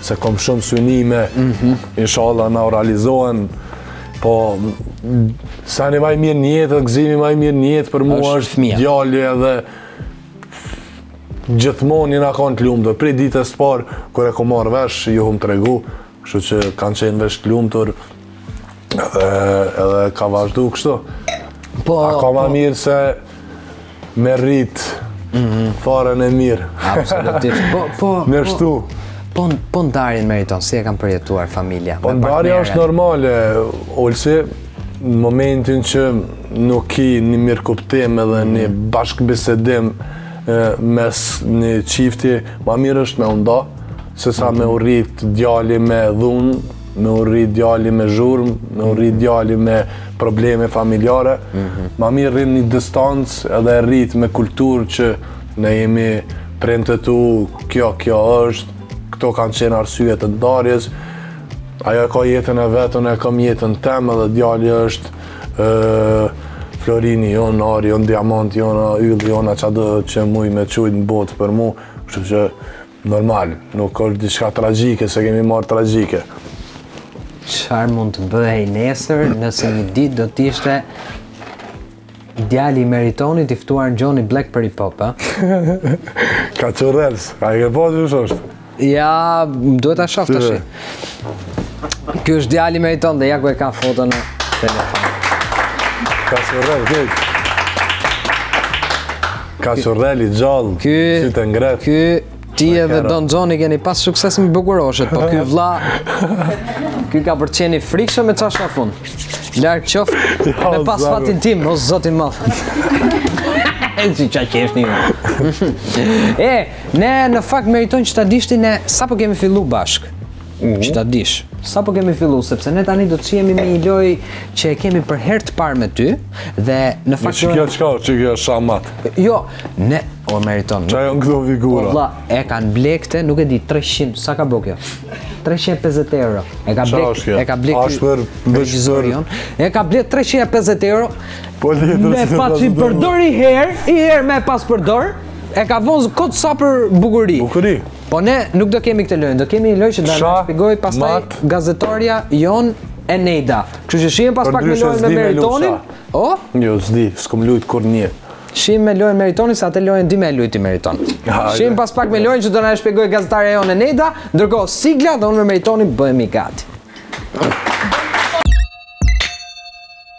Se kom shumë synime, mhm. inshallah na u realizohen, po seni ma i mirë n'jetë, gëzimi ma i mirë n'jetë, për mua është djali edhe gjithmonë jena kanë të lumtur, edhe prej ditës të parë, kur e kum marrë vesh, ju kum tregu, kshtu që kanë qenë vesh të lumtur, edhe, edhe ka vazhdu kështu. Po, A ka ma po. mirë se Me rrit, mhm. farën e mirë. Absolutisht, po, po, po. Ashtu. Po, po ndarjen Meriton, si e kanë përjetuar familja. Po ndarja është normale, Olsi, në momentin që nuk ki një mirëkuptim edhe një mhm. bashkëbisedim mes një çifti, ma mirë është me u nda, se sa me mhm. u rrit djali me dhunë, me u rrit djali me zhurmë, me u rrit djali me probleme familjare, mhm. ma mirë rrim n'një distancë edhe rritet me kulturë që ne jemi prindt e tu, kjo, kjo është, këto kanë qenë arsyet të ndarjes, ajo ka jetën e vet, un e kam jetën teme edhe djali është florini jonë, ari jonë, diamanti jonë, ylli jonë, a çka do që muj me qujt në botë për mu, kështu që Normal, nuk është diçka tragjike, s'e kemi marrë tragjike. Çfarë mund të bëhej nesër nëse një ditë do të ishte djali i Meritonit i ftuar në Johnny Blackberry, po pa? Kaçurrels, ka, i ke po që është? Ja, duhet ta shoh, ta shi. Ky është djali Meritonit dhe ja ku e ka foto në telefon. Kaçurrel, ky është. Kaçurreli gjallë, ky, si të ngretë. Ky, ti edhe Don Xhoni keni pas sukses me bukuroshet, po ky vlla... Ky ka për t'qenë i frikshëm me qa shka fund. Larg qoftë me pas fatin tim, o Zot i madh. E si ça qesht një. E, Ne në fakt Meriton që ta dish ti ne sapo kemi fillu bashk. Mhm. Që ta dish. Sapo kemi fillu sepse ne tani do të shihemi me një lojë që e kemi për herë të parë me ty dhe në fakt që kjo çka që kjo shamat. Jo, ne o Meriton. Çka janë këto figura? Valla, e kanë ble këtë, nuk e di 300 sa ka bë kjo. 350 euro. E ka blek, e ka blek. Është për regjizorion. E ka blek 350 euro. Po le të thotë. Ne pa e përdor i herë, i herë më pas përdor. E ka vënë kot sa për bukuri. Bukuri. Po ne nuk do kemi këtë lojë, do kemi një lojë që do ta shpjegojë pastaj gazetarja jonë Eneida. Kështu që shihem pas pak me lojën me Meritonin. O? Jo, s'di, s'kom lujt kurrnjë. Shihem me lojën Meritonin se atë lojën di me lujt ti Meriton. Shihem pas pak me lojën që do na shpjegojë gazetarja jonë Eneida, ndërkohë sigla dhe unë me Meritonin bëhemi gati.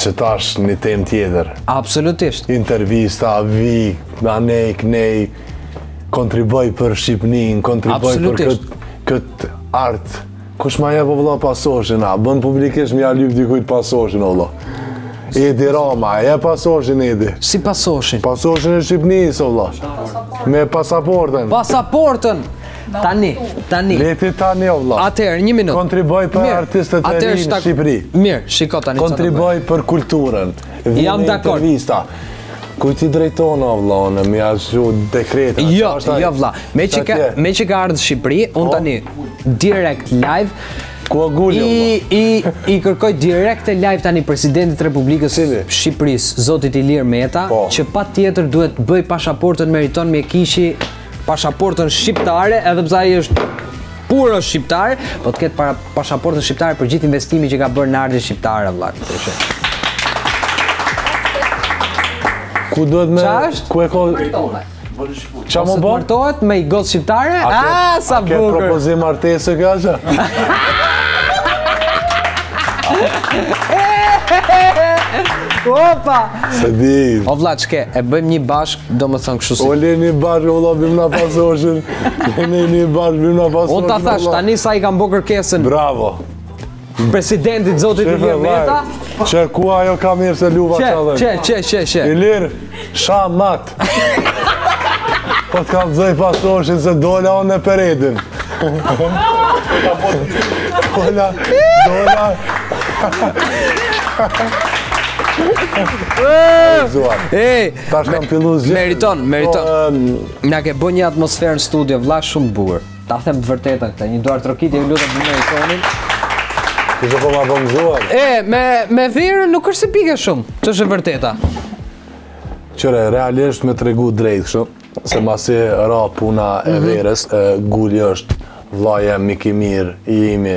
që tash një temë tjetër. Absolutisht. Intervista, vi, anej, knej, kontriboj për Shqipninë, kontriboj për këtë kët art. Kush ma jep, o vëlla, pasoshin, a bën publikisht m'ia lyp dikujt pasoshin, o vëlla. Edi Rama, e pasoshin Edi. Si pasoshin? Pasoshin e Shqipnisë, o vëlla. Me pasaportën. Pasaportën! Tani, tani. Le ti tani o vëlla. Atëherë, një minutë. Kontriboj për artistët e rinj në Shqipëri. Mirë, shiko tani çfarë. Kontriboj për kulturën. Jam dakord. Intervista. Kujt t'i drejtona o vëlla, në më ashu dekreta. Jo, jo vëlla. Meqë ka, meqë ka ardhur në Shqipëri, unë po. tani direkt live. Ku agulli, I, i, i kërkoj direkt live tani presidentit të Republikës Sili. Shqipërisë, zotit Ilir Meta, po. që patjetër duhet t'i bëjë pashaportën Meriton Mjekiqit pashaportën shqiptare, edhe pse ai është puro shqiptar, po të ketë pashaportën shqiptare për gjithë investimin që ka bërë në artin shqiptar vëlla. Ku duhet me ku e ka Ça me bërë? Ose të me i gotë shqiptare? A, ah, sa bukur! A ke propozim martese kjo që? Opa! S'e di! O vla, ç'ke, e bëjmë një bashkë Domethënë kështu si... O leni bashkë, o vla, bimë në pasoshin. Leni bashkë, bima pasoshin. O ta thashë, tani sa i kam bo kërkesën. Bravo. Presidentit zotit Ilir Meta. Që ku ajo ka mirë se luva që dhe. Që, që, që, që. Ilir, shah mat. Po të kam zëj pasoshin se dole anë në peredin. Dole, dole. Ei! Tash kam fillu gjithë. Meriton, meriton. Po, Na ke bo një atmosferë në studio, vla shumë bukur. Ta them të vërtetën këta, një duartrokitje ju lutem për Meritonin. Kështë po ma bën gëzuar. E, me, me verën nuk është se pi ke shumë, që është e vërteta. Qëre, realisht me tregu drejtë shumë, se masi ra puna e mhm. verës, e, Guli është, vla jem, mik i mirë i imi,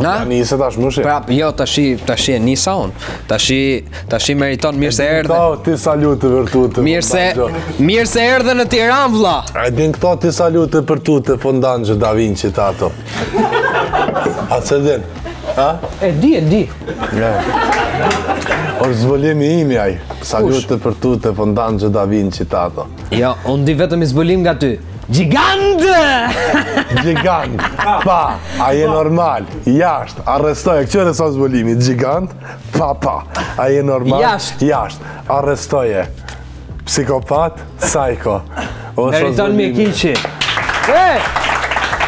Na? Ja nisi tash mushi. Prap, jo tash tash e nisa un. Tash tash Meriton mirë se erdhe. Këto ti salut të vërtetë. Mirë se mirë se erdhe në Tiranë vlla. A din këto ti salut të për tu të fondanxhë Da Vinci të ato. A se din? Ha? E di, e di. Ja. Por zbulimi im ai. Salut të për tu të fondanxhë Da Vinci të ato. Jo, unë di vetëm një zbulim nga ty. Gjigant! Gjigant, pa, a je normal, jasht, arrestoje, këqyre sa zbulimi, gjigant, pa, pa, a je normal, jasht, jasht, arrestoje, psikopat, sajko, o sa zbulimi. Meriton kiqi. E,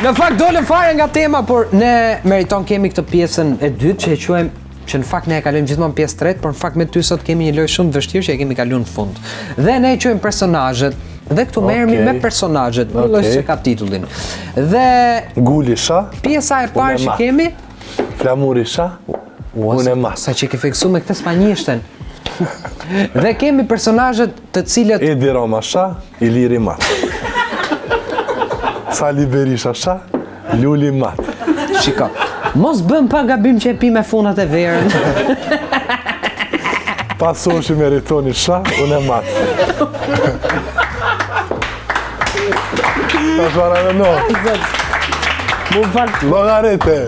në fakt dolëm fare nga tema, por ne Meriton kemi këtë pjesën e dytë që e quajmë që në fakt ne e kalojmë gjithmonë pjesë të tretë, por në fakt me ty sot kemi një lojë shumë të vështirë që e kemi kaluar në fund. Dhe ne e quajmë personazhet dhe këtu merremi okay. me personazhet, okay. loja s'e ka titullin. Dhe Guli Isha, pjesa e parë që kemi Flamur Isha, unë e mat. Sa e ke fiksu me këtë spanjishten. dhe kemi personazhet të cilët Edi Rama sha, Iliri mat. Sali Berisha, sha? Luli mat. Shiko, mos bëj pak gabim që e pi me fund atë verën. Pashoshi Meritoni sha, unë e mat. Ta shara me nërë. Më fal. Llogarite.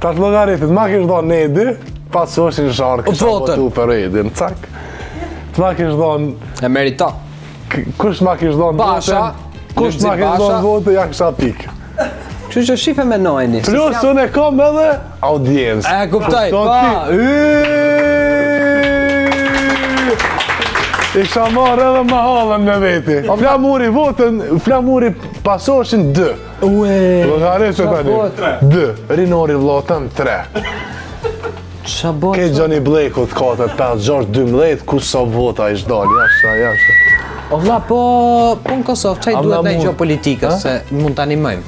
Ta të llogaritit, ma kish dhonë ne dy, pa të soshin në sharë, kisha po të për edin, cak. Të ma kish dhonë... Emerita. Kush ma kish dhonë Basha, kush ma kish dhonë vote, ja kisha pi. Kështu që shife me nojni. Plus, si unë e kom edhe audiencë. E, kuptaj, pa, I kisha marrë edhe më halën me veti. Flamuri votën, flamuri pasoshin dë. Ue! Llogari që tani? Dy. Rinori votën, tre. Ça bërë? Ke Johnny Blake o te katër, 5, 6, 12, ku sa vota ishin, jashtë, jashtë. O vla, po, po në Kosovë, çaj duhet ndonjë gjo politikë, se mund të animojmë.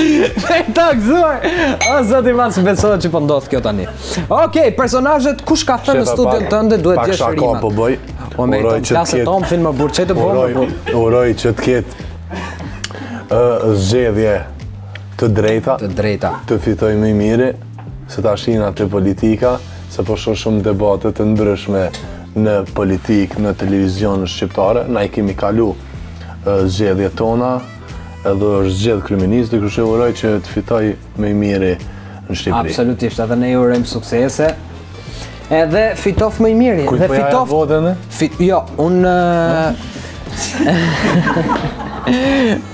Hajt gëzuar, o Zot i madh s'besohet që po ndodh kjo tani. Okej, personazhet, kush ka thënë në studion tënde, duhet të gjesh rima. Pak shaka po bëj. Po me të klasë të tomë, filmë burqetë të bomë. Uroj, po. uroj që të ketë zgjedhje të drejta, të drejta, të fitojë më i miri, se tash jena te politika, se po shoh shumë debate të ndryshme në politikë, në televizion, shqiptare, na i kemi kalu zgjedhjet tona, edhe është zgjedh kryeministri, dhe kështu që uroj që të fitojë Më i miri në Shqipëri. Absolutisht, edhe ne ju urojmë suksese. Edhe fitoftë më i miri, dhe fitoftë. Ku votën? Fit, jo, unë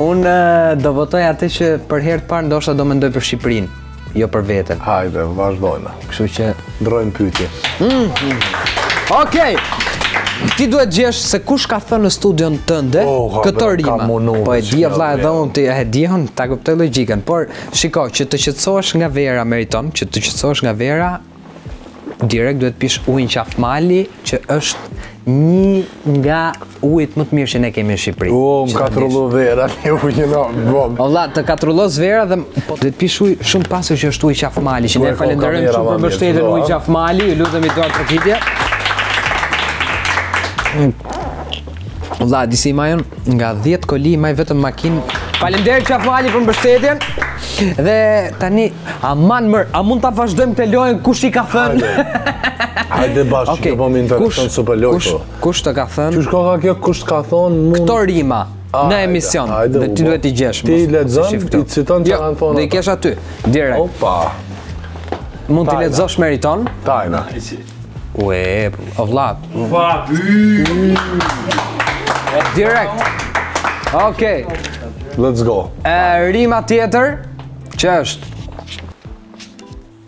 Unë do votoj atë që për herë të parë ndoshta do mendoj për Shqipërinë, jo për veten. Hajde, vazhdojmë. Kështu që ndrojmë pyetje. Mm-hmm. Okej. Ti duhet t'gjesh se kush ka thënë në studion tënde oh, këto rima. Po e di vlla edhe unë ti e di unë ta kuptoj logjikën, por shiko që të qetësohesh nga vera meriton, që të qetësohesh nga vera direkt duhet t'pish ujin Qafë Mali që është një nga ujët më të mirë që ne kemi në Shqipëri. O, më katrullo vera, një ujë një nëmë, bom. O vlla, të katrullos vera dhe... Po, dhe të pish ujë shumë pastër që është ujë Qafë Mali, që ne falenderojmë që po mbështet ujë Qafë Mali, ju lutëm një duartrokitje. O vlla, disi i majën, nga 10 koli i maj vetëm n'makinë. Falenderojmë Qafë Mali për mbështetjen. Dhe tani, aman mër, a mund të vazhdojmë lojën kush i ka thënë? Hajde bashkë, okay. që po më intereson okay. super lojë. Kush të ka thënë? Qysh ka ka kjo kush të ka thonë mund... Këto rima në emision dhe ti duhet t'i gjesh Ti lexon, i citon që jo, kanë thonë Dhe i kesh aty, direkt Opa Mund t'i lexosh meriton Tajna Ue, o vlla Direkt Okej Let's go Rima tjetër Që është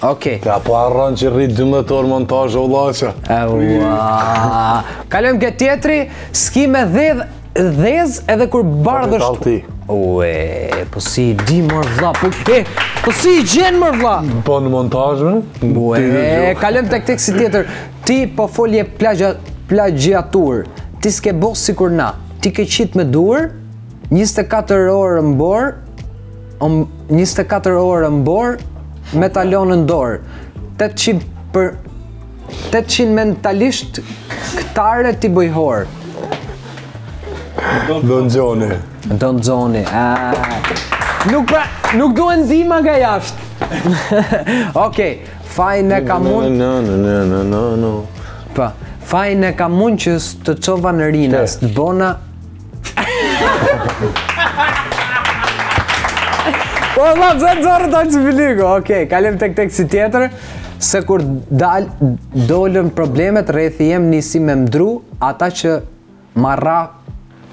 Okej. Pra po harron që rri 12 orë montazh o vllaçko. Ua. Kalojmë ke tjetri, s'ki me dhez edhe kur bardhësh. Po ti. Ue, po s'i di mor vlla, po e, po s'i gjen mor vlla? Po në montazh më? Ue, kalojmë te teksti tjetër. Ti po folje plagja plagjiaturë. Ti s'ke bo sikur na. Ti ke qit me durë 24 orë në borë, Om 24 orë në borë me talon në dorë. 800 për 800 mentalisht këtare t'i bëj hor. Don Xhoni. Don Xhoni. Nuk pra, nuk duhen ndihma nga jashtë. Okej, okay, fajin e kam unë. No, no, no, no, no, no. Pa, po, fajin e kam unë që të çova në Rinas, të bona Po valla pse zorrë ta çfiligo. Okej, okay, kalem tek tek si tjetër. Se kur dal dolën problemet rrethi jem nisi me ndrru, ata që ma rra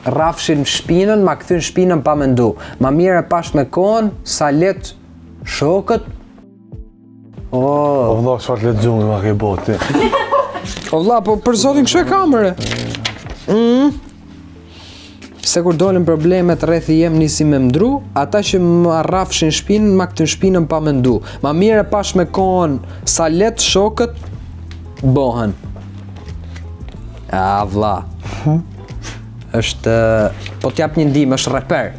rrafshin shpinën, ma kthyn shpinën pa mendu. Ma mirë e pash me kohën sa leht shokët O vlla, çfarë leximi ma ke bo ti. O vlla, po për zotin kështu e kam, more? Mm. Se kur dolën problemet rrethi jem nisi me ndrru, ata që ma rrafshin shpinën, ma kthyn shpinën pa mendu. Ma mirë e pash me kohën, sa leht shokët, bohen. A vlla. Hm? Është po t'jap një ndihmë, është reper.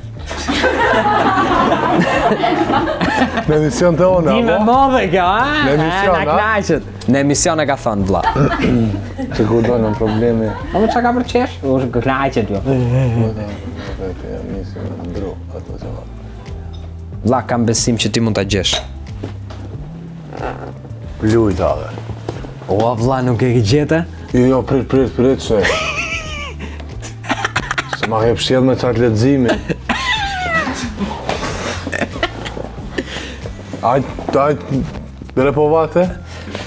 Në emision t'tonë a, Ndihmë po? e madhe kjo, a? Në emision, a? Na knaqe. Në emision e ka thonë, vlla. Se kur dolën problemet. Po me çka për qesh? U shë knaqët, jo. Vlla, kam besim që ti mund ta gjesh. Lujt ave. O a vlla nuk e ki gjetë? Jo, jo, prit, prit, prit, se... Se ma ke pështjellë me qat lexim. Ajt, ajt, bere po vate?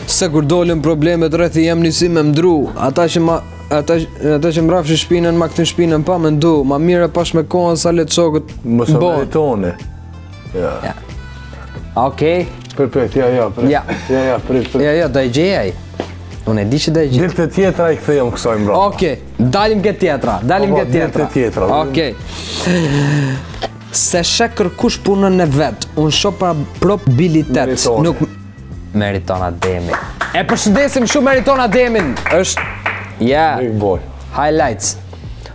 Se kur dolën problemet rrethi jem nisi me ndrru, ata që ma... Ata, ata që m'rrafshin shpinën, ma kthyn shpinën pa mendu, ma mirë e pash me kohën sa leht shokët Më së meritone. Ja. Ja. Okej. Për për ja ja për. Ja ja ja për për. Ja ja do e gjejë ai. Unë e di që do e gjejë. Dil te tjetra i kthejmë kësaj mbrapa. Okej. Dalim ke tjetra. Dalim po, po, ke tjetra. Dil te tjetra. Okej. S'e she kërkush punën e vet, unë shoh probabilitet, nuk... Meriton Ademi. E përshëndesim shumë Meriton Ademin, është... Ja... Yeah. Big boy. Highlights.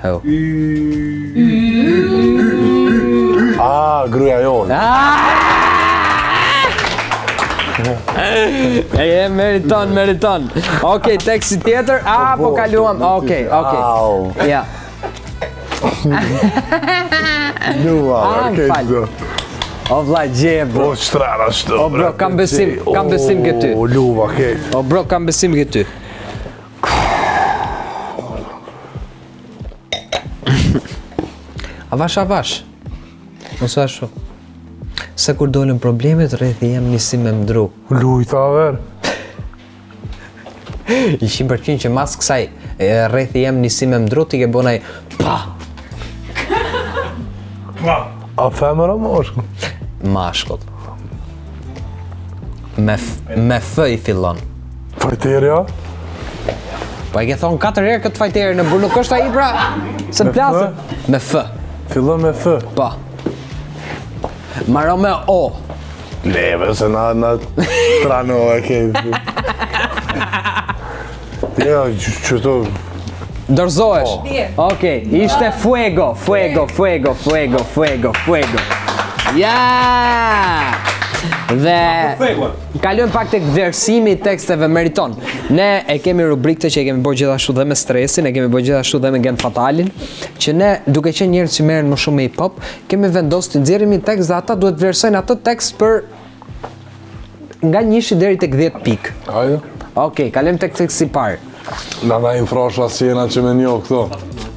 Hëu. Ah, gruja jonë. E e meriton, meriton. Okej, teksti tjetër. Ah, po kaluam. Okej, okej. Ja. Nua, ah, okej. O vlla gjeje, bro. O zhdrejt ashtu. O bro, kam besim, kam besim ke ty. O luva këtë. O bro, kam besim ke ty. Avash, avash. Ose ashtu. Se kur dolën problemet, rrethi jem nisi me ndrru. Lujt, aver. Isha 100 përqind që mas kësaj, rrethi jem nisi me ndrru, ti ke bonaj, pa! Pa! A femër o mashkull? Mashkull. Me, me f fillon. Fajterja? Po e ke thon katër herë këtë fajter në burë, nuk është ai pra, se më plasë. Me f. Fillon me f? Po. Maron me o. Leve, se na, na tranove krejt. Ja, që të... Dorëzohesh. Oh. Ok, ishte fuego, fuego, fuego, fuego, fuego, fuego. Ja! Dhe kalojmë pak tek vlerësimi i teksteve, Meriton. Ne e kemi rubrikë që e kemi bërë gjithashtu dhe me Stresin, e kemi bërë gjithashtu dhe me Gent Fatalin, që ne duke qenë njerëz që merren më shumë me hip hop, kemi vendosur të nxjerrim një tekst dhe ata duhet ta vlerësojnë atë tekst për Nga njëshi deri tek 10 pik. Ajo? Okej, okay, kalojmë tek teksti i parë. Naim Frashëri s'jena që me njohë këto.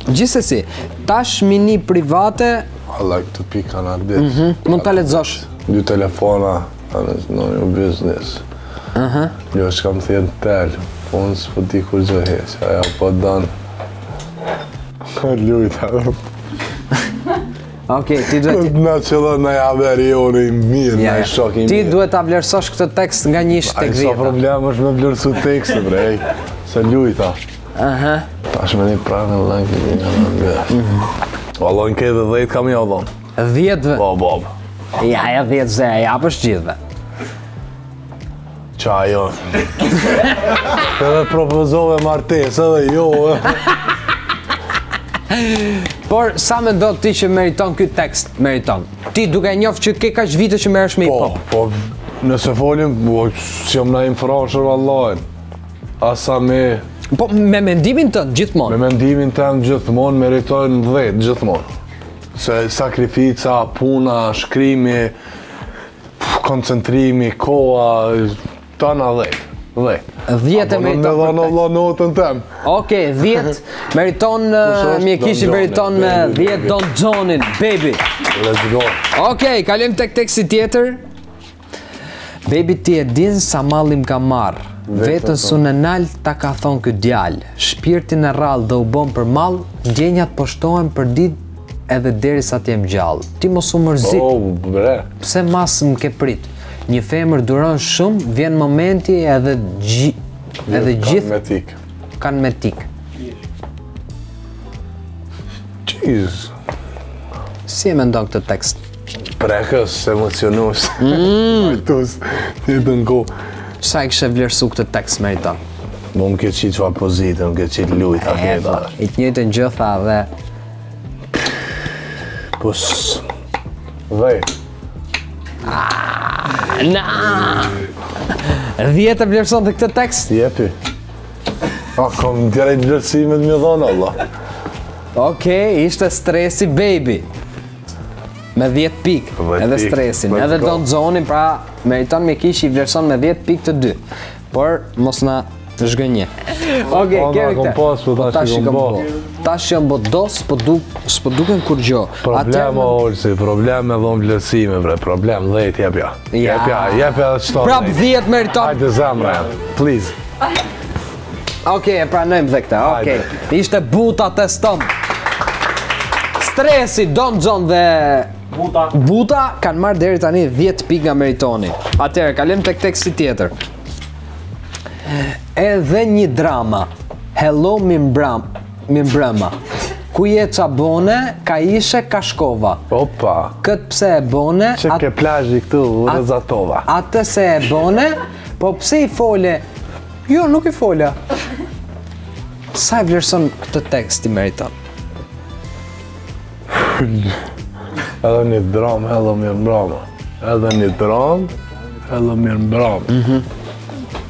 Gjithsesi, tash mini private... I like to pick on a bit. Mm -hmm. Mund ta lexosh. Një telefona, and it's not your business. Uh -huh. Jo, që kam thy n'tel, po unë s'po di kurgjo hiç, aja po danë. Lujta, Ok, ti duhet... Këtë në që dhe në javer i orë i mirë, në i shok i mirë. Ti duhet ta vlerësosh këtë tekst nga njëshi te dhjeta. A i sa problem është me vlerësu tekste, bre, ej, se lujta. Aha. Ta është me një pranë në lëngë, një një në bërë. Mhm. O, lëngë këtë dhe dhejtë kam jo dhonë. Dhjetë dhe? Bo, bo. Ja, ja, dhjetë dhe, ja, për të gjithëve. Ça ajo? Edhe propozove martesë, edhe jo. Por, sa mendon ti që meriton ky tekst, Meriton? Ti duke e njoftë që ke kaq vite që merresh me hip hop? Po, po, nëse folim, po, s'jam Naim Frashër vallahi. Asa me... Po, me mendimin tënd gjithmonë? Me mendimin tem gjithmonë, meriton dhetë gjithmonë. Se sakrifica, puna, shkrimi, koncentrimi, koha, tana dhetë. Dhe. Dhjetë e meriton. Apo e dhe notën tem. Oke, dhjetë. Meriton Mjekiqi vlerëson me dhjetë Don Xhonin, baby. Let's go. Oke, kalojmë tek teksti tjetër. Baby ti e din sa malli m'ka marrë. Veten s'un e nal ta ka thon ky djalë. Shpirtin e rrallë dhe u bon për mall, ndjenjat poshtohen përditë edhe derisa të jem gjallë. Ti mos u mërzit. Oh, bre. Pse mas më ke prit? Një femër duron shumë, vjen momenti edhe gji, edhe gjithë kanë me t'ik. Kanë me t'ik. Jeez. Si e mendon këtë tekst? Prekës, emocionues. Mm. Tus, një të ngu. Sa e kishe vlerësu këtë tekst Meriton? Më, më ke qitë në pozitë, më këtë qitë lujtë, a këtë. I të njëjtë në gjitha dhe Pus. Dhe. Na. Dhjetë e vlerëson këtë tekst? Jepi. A, kom krejt vlerësimet me dhonë, Allah. Oke, ishte stresi baby. Me 10 pik, edhe stresin, edhe Don Xhonin, pra Meriton Mjekiqi vlerëson me 10 pik të dy. Por, mos na zhgënje. Oke, po, kemi këtë. Po, po, po, tash i kom bo. Tash jam bo do, s'po duk, s'po duken kurgjo. Problem o Olsi, problem me dhon vlerësime, bre, problem 10 jepja. Jepja, jepja çto. Prap 10 Meriton. Hajde zemra, please. Okej, e pranojmë dhe këtë, okej. Ishte Buta Tesla. Stresi, Don Xhon dhe Buta. Buta kanë marrë deri tani 10 pikë nga Meritoni. Atëherë kalojmë tek teksti tjetër. Edhe një drama. Hello mirmbram, mirmbrëma. Ku je ça bone, ka ishe, ka shkove. Opa. Kët pse e bone? Çe ke plazhi këtu, Rozatova. Atë s'e bone, po pse i fole? Jo, nuk i fola. Sa e vlerëson këtë tekst Meriton? Edhe një dramë, hello mirëmbrama. Edhe një dramë, hello mirëmbrama. Mhm.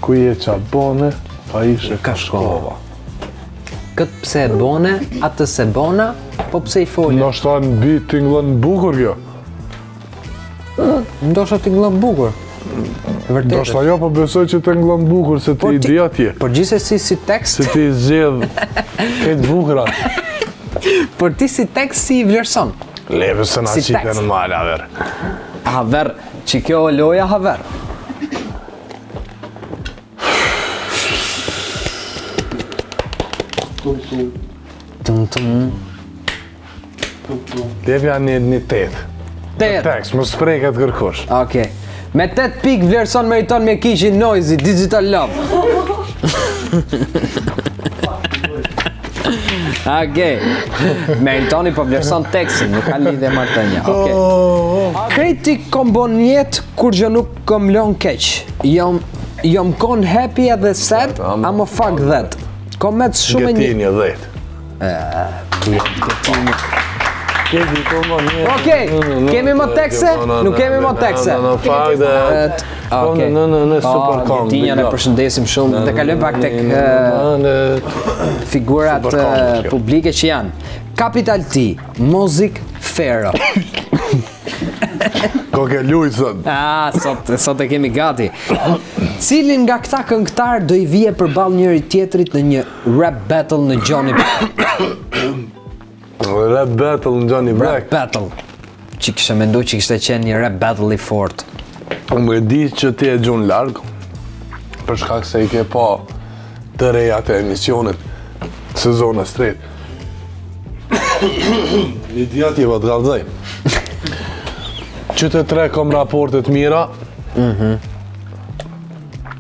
Ku je ça bone, ka ishe ka shkove. Këtë pse e bone, atë s'e bone, po pse i fole? Ndoshta në beat tingëllon bukur kjo. Ndoshta tingëllon bukur. Vërtet. Ndoshta jo, po besoj që tingëllon bukur se ti idiot je. Por gjithsesi si tekst. Se ti zgjedh këto t'bukura. Por ti si tekst si vlerëson. Leve se na si në mal haver. Haver, që kjo loja haver. Tum tum. Tum tum. Jepja një një tetë. Tetë. Teks, mos prek ti kërkush. Oke. Me tetë pik vlerëson Meriton Mjekiqi Noizy, Digital Love. Oke. Meritoni po vlerëson teksin, nuk ka lidhje më të një. Oke. Krejt i kom bon dhjetë kurgjë nuk kom lon keq. Jom, jom kon happy edhe sad, I'm a fuck that. Komet shumë e një. Gëti një dhjetë. Okej, kemi më tekse? Nuk kemi më tekse. Në fakt dhe po në në në në super kom. Tinë e përshëndesim shumë. Të kalojmë pak tek figurat publike që janë. Capital T, Mozik Fero. Koke lujë, sot. Ah, sot, sot e kemi gati. Cilin nga këta këngëtar do i vije përballë njëri-tjetrit në një Rap battle në Johnny Rap battle në Johnny Black. Rap battle. Qe kisha mendu që kishte qenë një rap battle i fort. Unë më di që ti e gjun larg. Për shkak se i ke pa të rejat e emisionit Sezona Street. Një dhja ti vë të galëzaj. Që të tre kom raportet t'mira. Mhm.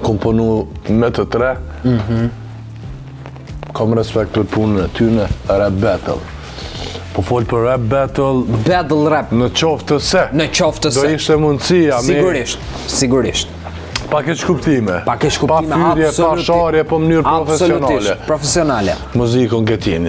kom punu me të tre, mhm. kom respekt për punën e tyne, rap battle. Po fol për rap battle... Battle rap. Në qoftë se. Në qoftë se. Do ishte mundësia. Sigurisht, sigurisht. Pa keqkuptime. Pa keqkuptime, absolutisht. Pa fyrje, pa sharje, po mënyrë profesionale. Absolutisht, profesionale. Mozzikun, Getin,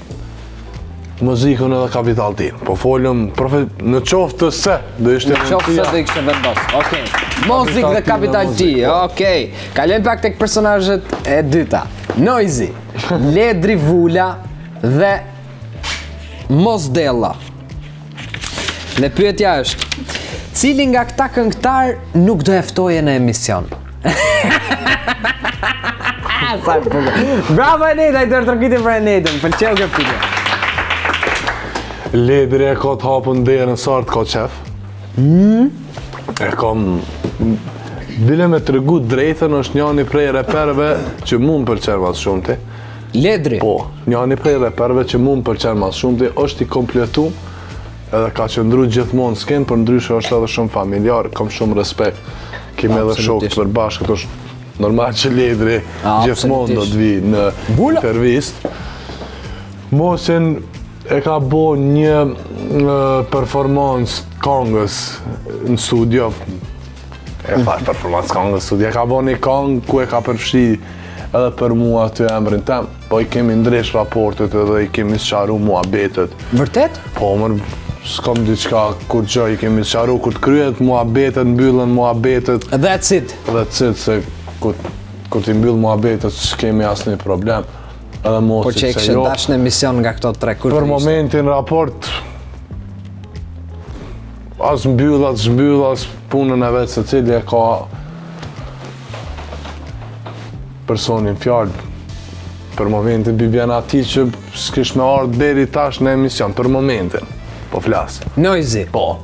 Mozzikun edhe Capital T-n. Po folim profe... në qoftë se, do ishte në qoftë se do ishte vendos. Okej. Okay. Mozzik dhe Capital T. Okej. Okay. Kalojmë pak tek personazhet e dyta. Noizy, Ledri Vula dhe Mozdella. Dhe pyetja është, cili nga këta këngëtar nuk do e ftoje në emision? Bravo e nejtë, një duartrokitje për e nejtën, më pëlqeu këtë pyetje. Ledri e ka të hapën derën sa herë t'ka qejf. Hmm? E kam... Bile me tregu të drejtën është njani prej reperve që mu m'pëlqen ma s'shumti. Ledri! Po, njani prej reperëve që mu më pëlqen ma s'shumti është i kompletum edhe ka qëndru gjithmonë n'skenë, përndryshe është edhe shumë familjar, kom shumë respekt, kemi edhe shokë t'përbashkët, është normal që Ledri gjithmonë do të vijë në intervistë. Mozi e ka bo një performancë t'kongës në studio, e fal, performancë kongës në studio, e ka bo një kongë ku e ka përfshi Edhe për mua aty emrin tem, po i kemi ndreq raportet edhe i kemi sqaru muhabetet. Vërtet? Po, more, s'kom diçka kurgjo, i kemi sqaru, kur të kryhen muhabetet, mbyllen muhabetet. That's it. That's it, se kur, kur t'i mbyll muhabetet, s'kemi asnjë problem. Edhe mos po s'e kishe jo. dash në emision nga këto tre, kur Për momentin raport, as mbyll, as mbyll, as punën e vet secili e ka Personi n'fjalë për momentin Bibiana ai që s'kish me ardhë deri tash në emision, për momentin, po flas. Noizy. Po.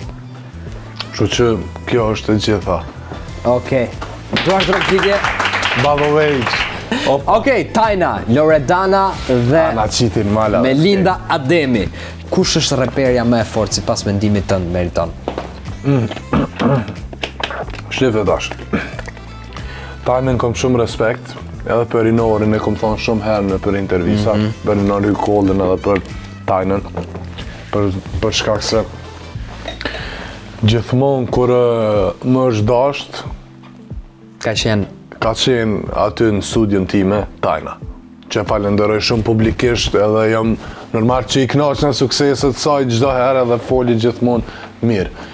Që që kjo është e gjitha. Okej. Okay. Duartrokitje. Bravo Vejtë. Okej, okay, Tayna, Loredana dhe Ana Qitin Mala. Melinda Ademi. Kush është reperja më e fortë sipas mendimit tënd Meriton? Shqip dhe dash. Tajnën kom shumë respekt, edhe për Rinorin e kom thonë shumë herë nëpër intervista, mm -hmm. për Rinori Kollin edhe për Tajnën, për, për shkak se gjithmonë kur më është dasht, Ka qenë. Ka qenë aty në studion time, Tajna. Që falenderoj shumë publikisht edhe jam normal që i knaqna sukseset e saj çdo herë edhe foli gjithmonë mirë.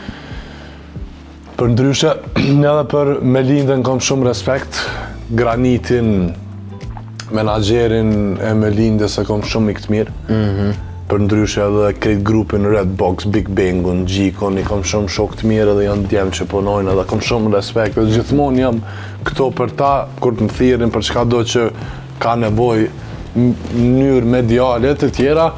Përndryshe, edhe për Melindën kam shumë respekt, Granitin, menaxherin e Melindës e kom shumë mik të mirë. Mhm. Përndryshe edhe krejt grupin Red Box, Big Bangun, Gjikon, i kom shumë shokë të mirë edhe janë djem që punojnë edhe kom shumë respekt dhe gjithmonë jam këtu për ta kur të më thirrin për çkado që ka nevojë mënyrë mediale të tjera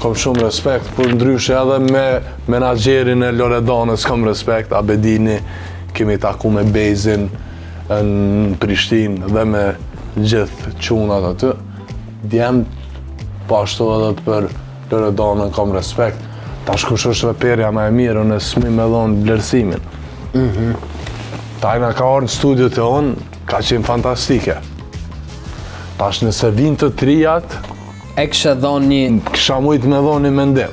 kom shumë respekt përndryshe edhe me menaxherin e Loredanës kom respekt Abedini kemi taku me Bezin në Prishtinë dhe me gjithë çunat aty, djem, po ashtu edhe për Loredanën kam respekt. Tash kush është reperja ma e mirë, unë s'muj me dhonë vlerësimin. Mm -hmm. Tajna ka ardh në studio tonë, ka qenë fantastike. Tash nëse vijnë të trijat... E kisha dhonë një... Kisha mujtë me dhonë një mendim.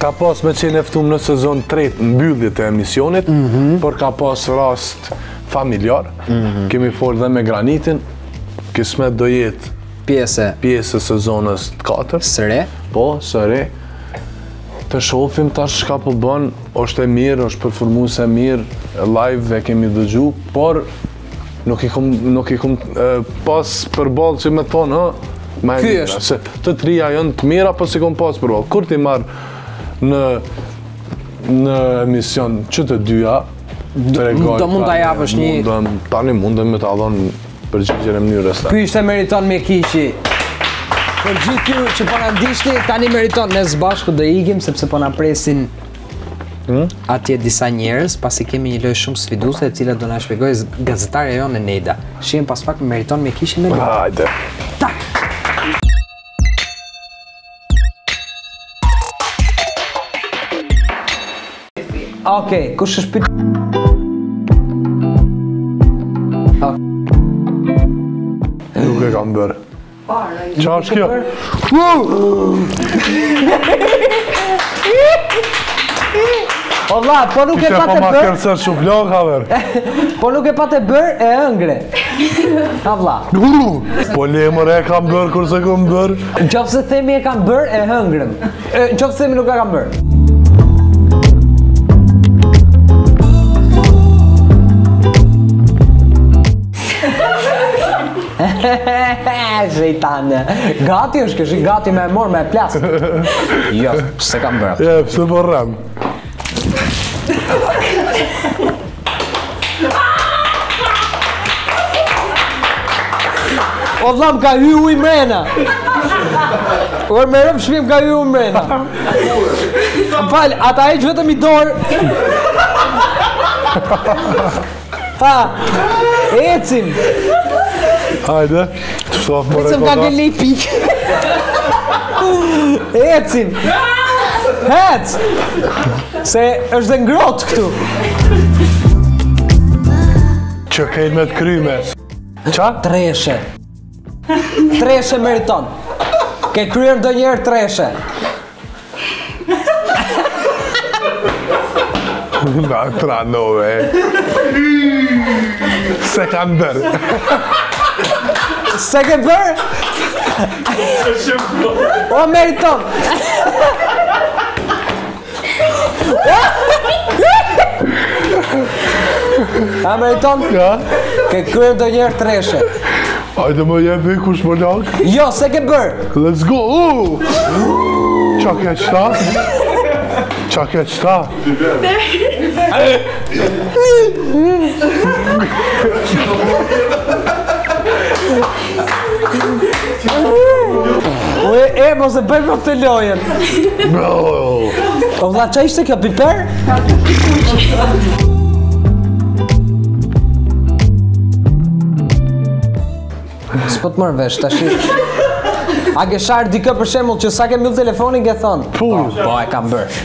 Ka pas me qenë e ftume në sezon të tretë në mbyllje të emisionit, mhm. por ka pas rast familjar, mhm. kemi folë dhe me Granitin, kismet do jetë pjesë, pjesë e sezonës të katër. Sëre? Po, sëre. Të shofim tash çka po bën, është e mirë, është performuese e mirë, live e kemi dëgju, por Nuk i kom, nuk i kom pas përballë që me thonë, hë, ma e mira, se të trija janë të mira, po s'i kom pas përballë. Kur t'i marr në, në emision që të dyja, tregoj, do mund ta japësh një... Mundem, tani mundem me ta dhon përgjigjen në mënyrë e së. Ky ishte Meriton Mjekiqi. Për gjithë ju që po na ndiqni, tani Meriton, ne së bashku do ikim, sepse po na presin Hmm? Atje disa njerëz, pasi kemi një lojë shumë sfiduese të cilën do na shpjegojë gazetarja jonë Neida. Shihem pas pak Meriton Mjekiqin me lojë. Hajde. Tak. Okej, kush është pyetja? Nuk e kam bërë. Qa është kjo? O vla, po nuk e pa të bërë... Kështë e shumë blok, haver. Po nuk e pate bërë e hëngre. Ha vla. Po le more e kam bërë, kur s'e kam bërë. Në qofë se themi e kam bërë e hëngrëm. E, në qoftë se më nuk e kam bërë. Shejtane. Gati është, kështu, gati me e marr me e plas. Jo, s'e kam bërë. Jo, pse po rren. O vlla m'ka hy uj mrena Po në shpinë m'ka hy uj mrena Më falë, ata heq vetëm një dorë Ha! Ecim! Hajde! Të shof më rekorde. Ecim ka nga një pikë. Ecim! Hec! Se është dhe ngrot këtu. Që ke met krye. Qa? Treshe. Treshe meriton. Ke kryer ndonjëherë treshe. Nga tranove. S'e kam bërë. S'e ke bërë? O meriton. A meriton? Ja. Ke kryer ndonjëherë treshe. Hajde më jepi kush më lag. Jo, s'e ke bërë. Let's go. Qa ke qëta? Qa ke qëta? Qa ke qëta? O e e mos e bëjmë këtë lojën. Bro. O vla ça ishte kjo piper? S'po të marr vesh, tash A ke sharë dikënd për shembull që sa ke mbyll telefonin ke thënë. Po, po e kam bërë.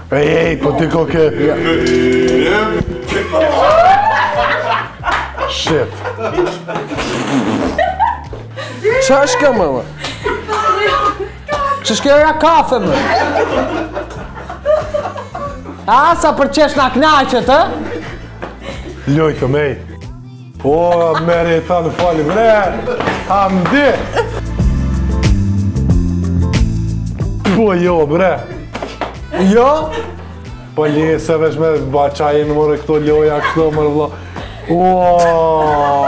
Ej, ej, po te koka. Shit. Qa është kjo ma? Ça është kjo era kafe më? A, sa për qesh na knaqët, e? Lojtë, mej. Po, meriton fol bre. Hamdi. Po jo bre. Jo? Po a e di se veç me ba çaj more këto loja këto mor vlla. Uuuu.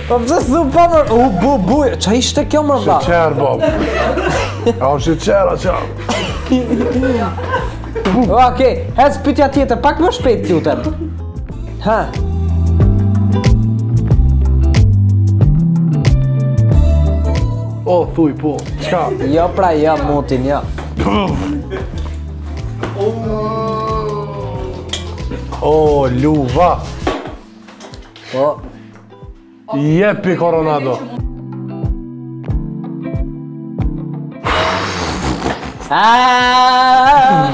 Po pse s'u pa më u bu bu, ç'a ishte kjo mër vlla? Sheqer bab. A u sheqer a ç'a? Okej, hec pyetja tjetër, pak më shpejt ju lutem. Ha. O thuj po, çka? Jo pra, jo mutin, jo. O luva. Po, Jepi Coronado. Ah!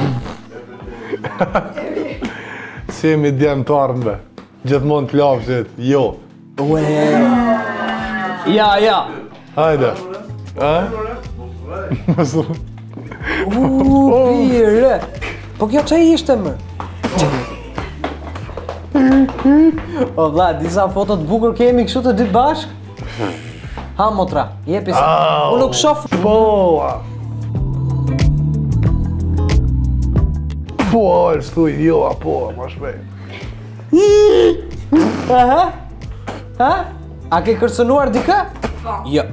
Si jemi djem të armëve, gjithmonë të lapsit, jo. Ja, ja. Hajde. A? Mos u. Uuu, Po kjo ça ishte mër? O vla, disa foto të bukur kemi kështu të dy bashk? Ha motra, jepi se. Unë nuk shof. Po. Po, ai stoi jo apo, më shpejt. Aha. Ha? A ke kërcënuar dikë? Po. Jo.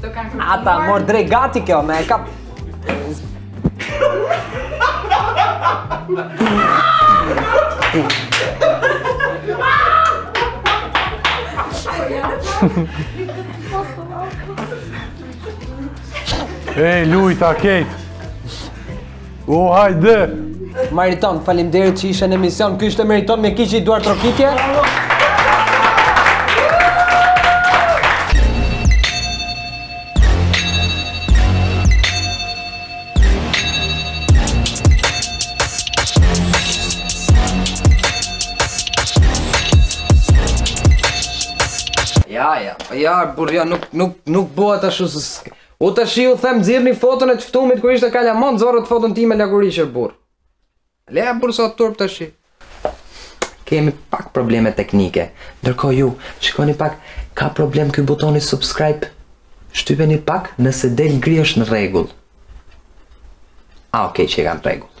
Të kanë kërcënuar. A ta mor dreq gati kjo, me e kap. E lujta këtë! O, hajde! Meriton, faleminderit që ishe në emision, ky ishte Meriton Mjekiqi, duartrokitje. Ja, ja, ja, burr, ja, nuk, nuk, nuk bëhet ashtu së Unë tashi u them nxirrni foton e të ftuarit kur ishte kalama, më nxorrët foton time lakuriq ore burr. Leja burr sot turp tashi. Kemi pak probleme teknike. Ndërkohë ju shikoni pak ka problem ky butoni subscribe. Shtypeni pak nëse del gri është në rregull. Ah, okay, qenka në rregull.